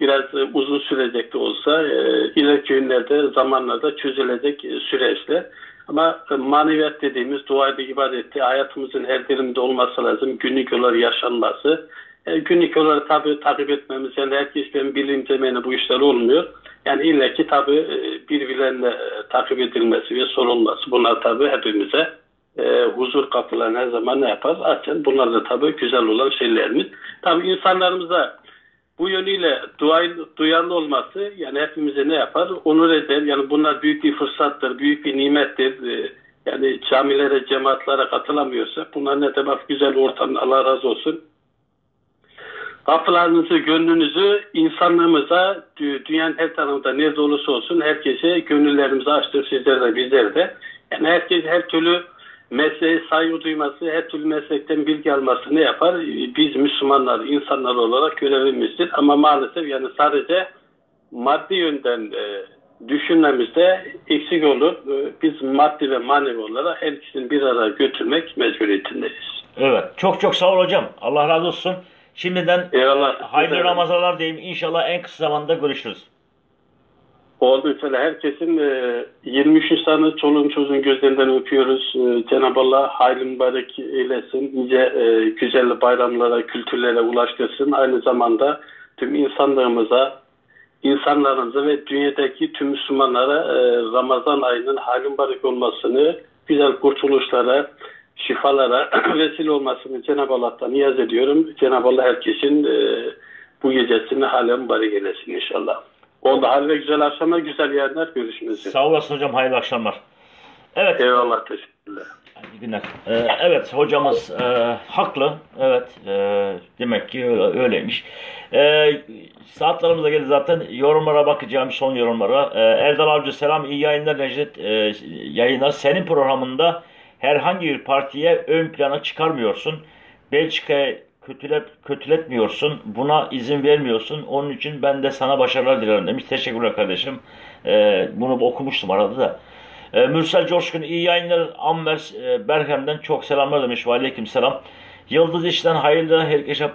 biraz e, uzun sürecek de olsa e, ileriki günlerde zamanlarda çözülecek süreçler. Ama maneviyat dediğimiz dua ve ibadeti hayatımızın her diliminde olması lazım. Günlük olarak yaşanması. Günlük olarak tabii takip etmemiz yani herkes benim bilincemeyle bu işler olmuyor. Yani illa ki tabii birbirlerine takip edilmesi ve sorulması. Bunlar tabii hepimize e, huzur kapılarını her zaman ne yapar? Açın. Bunlar da tabii güzel olan şeylerimiz. Tabii insanlarımıza bu yönüyle duyarlı, duyarlı olması yani hepimize ne yapar? Onur eder. Yani bunlar büyük bir fırsattır, büyük bir nimettir. Ee, Yani camilere, cemaatlere katılamıyorsak bunlar ne demek güzel ortam Allah razı olsun. Kapılarınızı, gönlünüzü insanlığımıza, dü- dünyanın her tarafında nerede olursa olsun herkese gönüllerimizi açtık sizler de bizler de. Yani herkes her türlü mesleğe saygı duyması, her türlü meslekten bilgi alması ne yapar? Biz Müslümanlar, insanlar olarak görevimizdir. Ama maalesef yani sadece maddi yönden e, düşünmemizde eksik olur. E, biz maddi ve manevi olarak her ikisini bir araya götürmek mecburiyetindeyiz. Evet. Çok çok sağ ol hocam. Allah razı olsun. Şimdiden Eyvallah. hayırlı Ramazanlar diyeyim. İnşallah en kısa zamanda görüşürüz. Oldu mesela herkesin e, 23 Nisan'ı çoluğun çocuğun gözlerinden öpüyoruz. E, Cenab-ı Allah hayırlı mübarek eylesin. Nice e, güzel bayramlara, kültürlere ulaştırsın. Aynı zamanda tüm insanlığımıza, insanlarımıza ve dünyadaki tüm Müslümanlara e, Ramazan ayının hayırlı mübarek olmasını, güzel kurtuluşlara, şifalara vesile olmasını Cenab-ı Allah'tan niyaz ediyorum. Cenab-ı Allah herkesin e, bu gecesini halen mübarek eylesin inşallah. Oldu. Hadi ve güzel akşamlar, güzel yayınlar. Görüşmek üzere. Sağ olasın hocam. Hayırlı akşamlar. Evet. Eyvallah. Teşekkürler. İyi günler. Ee, evet hocamız e, haklı. Evet e, demek ki öyle, öyleymiş. E, saatlerimiz de geldi zaten. Yorumlara bakacağım son yorumlara. E, Erdal Avcı selam iyi yayınlar Necdet e, yayınlar. Senin programında herhangi bir partiye ön plana çıkarmıyorsun. Belçika'ya kötület, kötületmiyorsun. Buna izin vermiyorsun. Onun için ben de sana başarılar dilerim demiş. Teşekkürler kardeşim. E, bunu okumuştum arada da. E, Mürsel Coşkun iyi yayınlar. Amber e, Berhem'den çok selamlar demiş. Aleyküm selam. Yıldız işten hayırlı herkes e,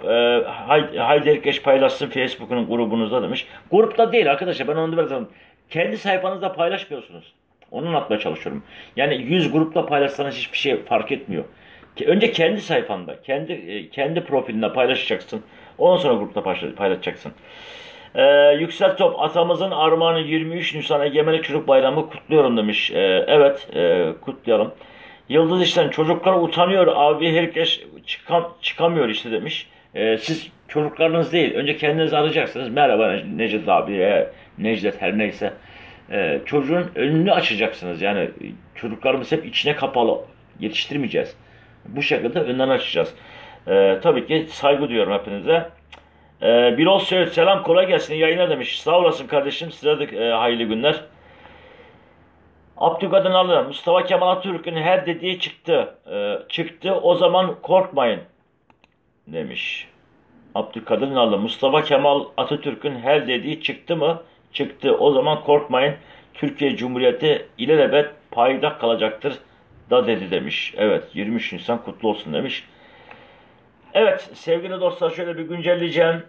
hay- haydi herkes paylaşsın Facebook'un grubunuzda demiş. Grupta değil arkadaşlar ben onu belirtelim. Kendi sayfanızda paylaşmıyorsunuz. Onu anlatmaya çalışıyorum. Yani 100 grupta paylaşsanız hiçbir şey fark etmiyor. Önce kendi sayfanda, kendi e, kendi profilinde paylaşacaksın. Ondan sonra grupta paylaş- paylaşacaksın. Ee, Yüksel Top atamızın armağanı 23 Nisan Egemenlik Çocuk Bayramı kutluyorum demiş. Ee, evet e, kutlayalım. Yıldız işten çocuklar utanıyor abi herkes çıkam, çıkamıyor işte demiş. Ee, siz çocuklarınız değil önce kendinizi arayacaksınız. Merhaba Necdet abi e, Necdet her neyse. Ee, çocuğun önünü açacaksınız. Yani çocuklarımız hep içine kapalı yetiştirmeyeceğiz. Bu şekilde önlerini açacağız. Ee, tabii ki saygı duyuyorum hepinize. Ee, Birol Söğüt selam kolay gelsin yayına demiş. Sağ olasın kardeşim size de e, hayırlı günler. Abdülkadir Nalı Mustafa Kemal Atatürk'ün her dediği çıktı. Ee, çıktı o zaman korkmayın demiş. Abdülkadir Nalı Mustafa Kemal Atatürk'ün her dediği çıktı mı? Çıktı o zaman korkmayın. Türkiye Cumhuriyeti ilelebet payida kalacaktır da dedi demiş. Evet 23 Nisan kutlu olsun demiş. Evet sevgili dostlar şöyle bir güncelleyeceğim.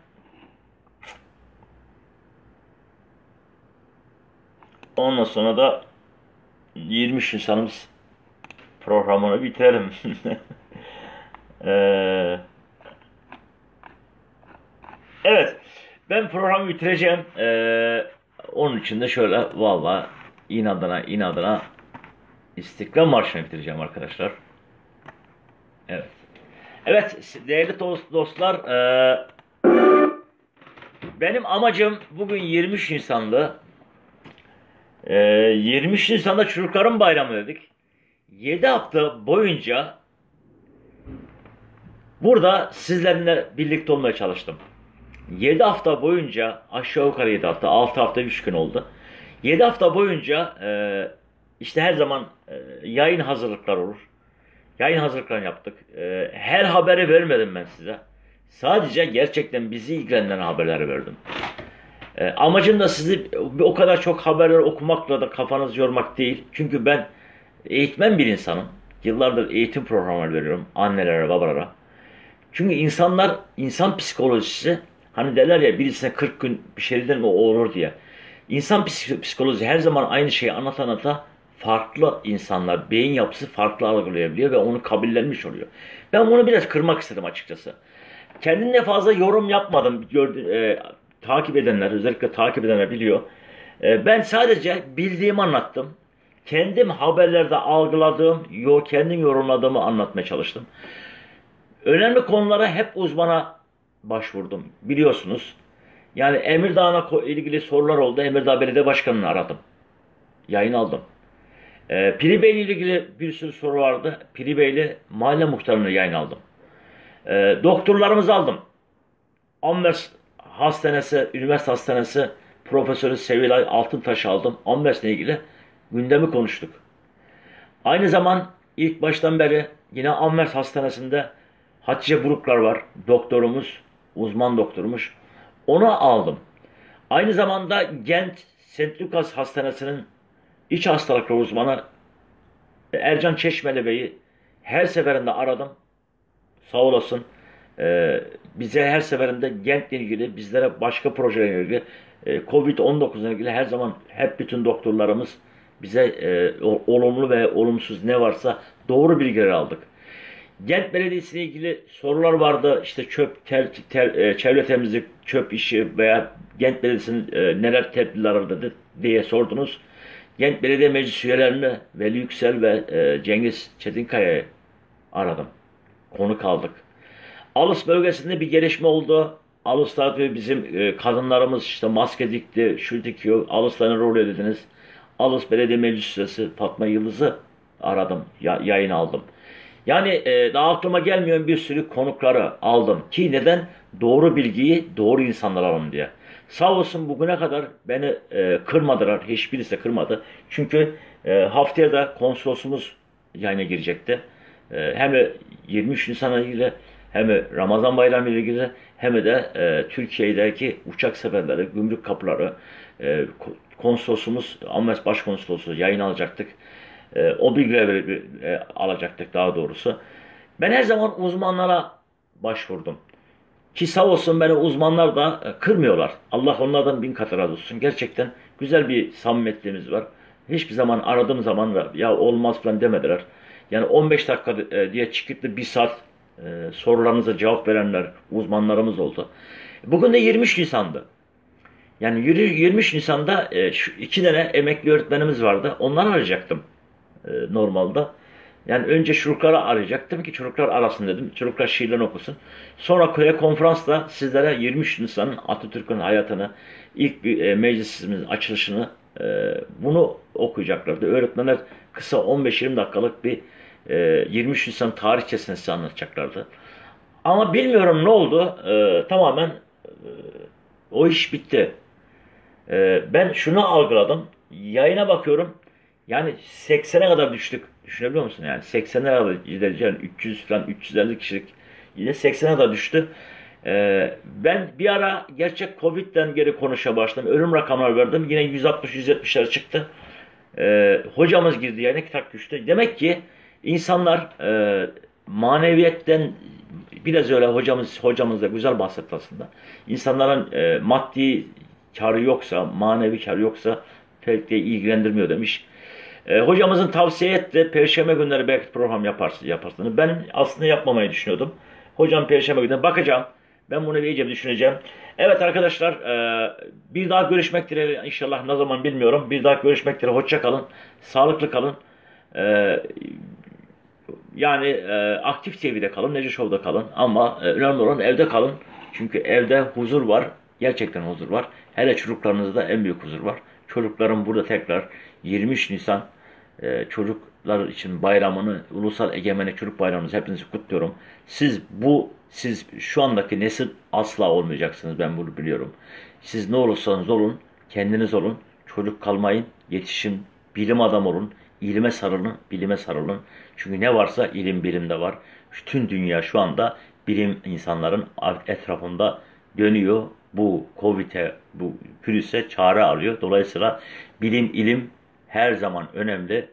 Ondan sonra da 23 Nisan'ımız programını bitirelim. Ee, evet ben programı bitireceğim. Ee, onun için de şöyle valla inadına inadına İstiklal Marşı'nı bitireceğim arkadaşlar. Evet. Evet değerli dost- dostlar eee, benim amacım bugün 23 Nisan'dı. Eee 23 Nisan'da çocukların bayramı dedik. 7 hafta boyunca burada sizlerle birlikte olmaya çalıştım. 7 hafta boyunca aşağı yukarı 7 hafta 6 hafta 3 gün oldu. 7 hafta boyunca eee, işte her zaman eee, yayın hazırlıkları olur. Yayın hazırlıklarını yaptık. Eee, her haberi vermedim ben size. Sadece gerçekten bizi ilgilenen haberleri verdim. Eee, amacım da sizi o kadar çok haberler okumakla da kafanızı yormak değil. Çünkü ben eğitmen bir insanım. Yıllardır eğitim programları veriyorum annelere, babalara. Çünkü insanlar, insan psikolojisi hani derler ya birisine 40 gün bir şeyden mi olur diye. İnsan psik- psikolojisi her zaman aynı şeyi anlata anlata farklı insanlar, beyin yapısı farklı algılayabiliyor ve onu kabullenmiş oluyor. Ben bunu biraz kırmak istedim açıkçası. Kendimle fazla yorum yapmadım. Gördü, e, takip edenler, özellikle takip edenler biliyor. E, ben sadece bildiğimi anlattım. Kendim haberlerde algıladığım, yo, kendim yorumladığımı anlatmaya çalıştım. Önemli konulara hep uzmana başvurdum. Biliyorsunuz. Yani Emirdağ'la ilgili sorular oldu. Emirdağ Belediye Başkanı'nı aradım. Yayın aldım. Ee, Piri Bey ile ilgili bir sürü soru vardı. Piri Bey ile mahalle muhtarını yayın aldım. Ee, doktorlarımızı aldım. Amvers Hastanesi, Üniversite Hastanesi Profesörü Sevilay Altıntaş'ı aldım. Amvers'le ilgili gündemi konuştuk. Aynı zaman ilk baştan beri yine Amvers Hastanesi'nde Hatice Buruklar var. Doktorumuz, uzman doktorumuz. Onu aldım. Aynı zamanda Gent St. Lucas Hastanesi'nin iç hastalıkları uzmanı Ercan Çeşmeli Bey'i her seferinde aradım. Sağ olasın. Ee, bize her seferinde Gent'le ilgili, bizlere başka projelerle ilgili, e, Covid-19 ile ilgili her zaman hep bütün doktorlarımız bize e, olumlu ve olumsuz ne varsa doğru bilgileri aldık. Gent Belediyesi ile ilgili sorular vardı. İşte çöp, ter, ter- e, çevre temizlik, çöp işi veya Gent Belediyesi'nin e, neler tedbirler aldı diye sordunuz. Gent Belediye Meclis üyelerini Veli Yüksel ve e, Cengiz Çetinkaya'yı aradım. Konuk aldık. Alus bölgesinde bir gelişme oldu. Alus'ta tabii bizim e, kadınlarımız işte maske dikti, şu dikiyor. Alus'ta ne rol dediniz? Alus Belediye Meclis Üyesi Fatma Yıldız'ı aradım, ya- yayın aldım. Yani e, daha aklıma gelmeyen bir sürü konukları aldım. Ki neden? Doğru bilgiyi doğru insanlar alın diye. Sağ olsun bugüne kadar beni e, kırmadılar. Hiçbirisi kırmadı. Çünkü e, haftaya da konsolosumuz yayına girecekti. E, hem de 23 Nisan'la ilgili hem de Ramazan Bayramı ile ilgili hem de e, Türkiye'deki uçak seferleri, gümrük kapıları, e, ko- konsolosumuz, Ames Başkonsolosu yayın alacaktık. E, o bilgileri e, alacaktık daha doğrusu. Ben her zaman uzmanlara başvurdum. Ki sağ olsun beni uzmanlar da e, kırmıyorlar. Allah onlardan bin kat razı olsun. Gerçekten güzel bir samimiyetliğimiz var. Hiçbir zaman aradığım zaman da ya olmaz falan demediler. Yani 15 dakika e, diye çıkıp bir saat e, sorularınıza cevap verenler, uzmanlarımız oldu. Bugün de 23 Nisan'dı. Yani yürü- 23 Nisan'da iki tane emekli öğretmenimiz vardı. Onları arayacaktım normalde. Yani önce çocukları arayacaktım ki çocuklar arasın dedim. Çocuklar şiirlerini okusun. Sonra köye konferansla sizlere 23 Nisan'ın Atatürk'ün hayatını, ilk bir e, meclisimizin açılışını e, bunu okuyacaklardı. Öğretmenler kısa 15-20 dakikalık bir e, 23 Nisan tarihçesini size anlatacaklardı. Ama bilmiyorum ne oldu. E, tamamen e, o iş bitti. E, ben şunu algıladım. Yayına bakıyorum. Yani 80'e kadar düştük. Düşünebiliyor musun? Yani 80'e kadar gideceğiz. Yani 300 falan 350 kişilik. Yine 80'e kadar düştü. Ee, ben bir ara gerçek Covid'den geri konuşa başladım. Ölüm rakamları verdim. Yine 160-170'lere çıktı. Ee, hocamız girdi yani kitap düştü. Demek ki insanlar e, maneviyetten biraz öyle hocamız hocamız da güzel bahsetti aslında. İnsanların e, maddi karı yoksa, manevi karı yoksa pek de ilgilendirmiyor demiş. E, hocamızın tavsiye etti. Perşembe günleri belki program yaparsın, yaparsınız. Ben aslında yapmamayı düşünüyordum. Hocam perşembe günü bakacağım. Ben bunu iyice düşüneceğim. Evet arkadaşlar e, bir daha görüşmek dileğiyle inşallah ne zaman bilmiyorum. Bir daha görüşmek dileğiyle. Hoşça kalın. Sağlıklı kalın. Ee, yani e, aktif TV'de kalın, Nece Show'da kalın ama e, önemli olan evde kalın. Çünkü evde huzur var, gerçekten huzur var. Hele çocuklarınızda en büyük huzur var. Çocukların burada tekrar 23 Nisan e, çocuklar için bayramını, Ulusal Egemenlik Çocuk Bayramınızı hepinizi kutluyorum. Siz bu, siz şu andaki nesil asla olmayacaksınız ben bunu biliyorum. Siz ne olursanız olun, kendiniz olun, çocuk kalmayın, yetişin, bilim adam olun, ilime sarılın, bilime sarılın. Çünkü ne varsa ilim bilimde var. Bütün dünya şu anda bilim insanların etrafında dönüyor. Bu Covid'e, bu virüse çare arıyor. Dolayısıyla bilim, ilim her zaman önemli.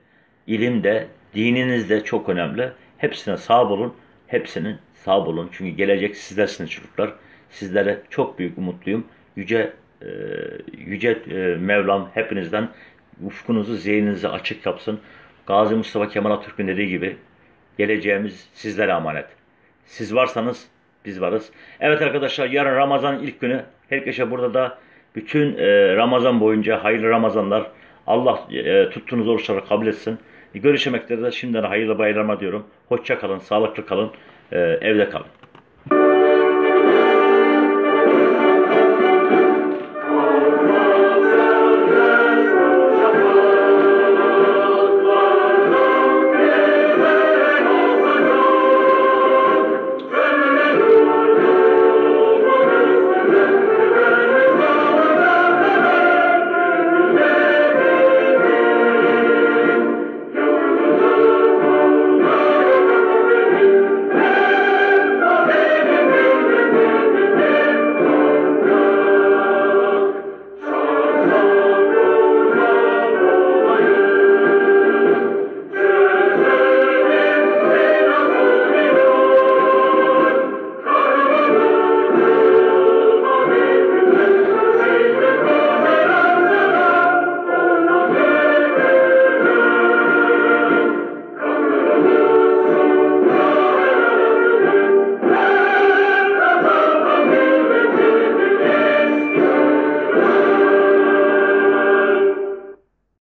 İlim de, dininiz de çok önemli. Hepsine sağ olun. Hepsinin sağ olun. Çünkü gelecek sizlersiniz çocuklar. Sizlere çok büyük umutluyum. Yüce e, Yüce e, Mevlam hepinizden ufkunuzu, zihninizi açık yapsın. Gazi Mustafa Kemal Atatürk'ün dediği gibi geleceğimiz sizlere emanet. Siz varsanız biz varız. Evet arkadaşlar yarın Ramazan ilk günü. Herkese burada da bütün e, Ramazan boyunca hayırlı Ramazanlar. Allah e, tuttuğunuz oruçları kabul etsin. Görüşemekte de şimdiden hayırlı bayramlar diyorum. Hoşça kalın, sağlıklı kalın, e, evde kalın.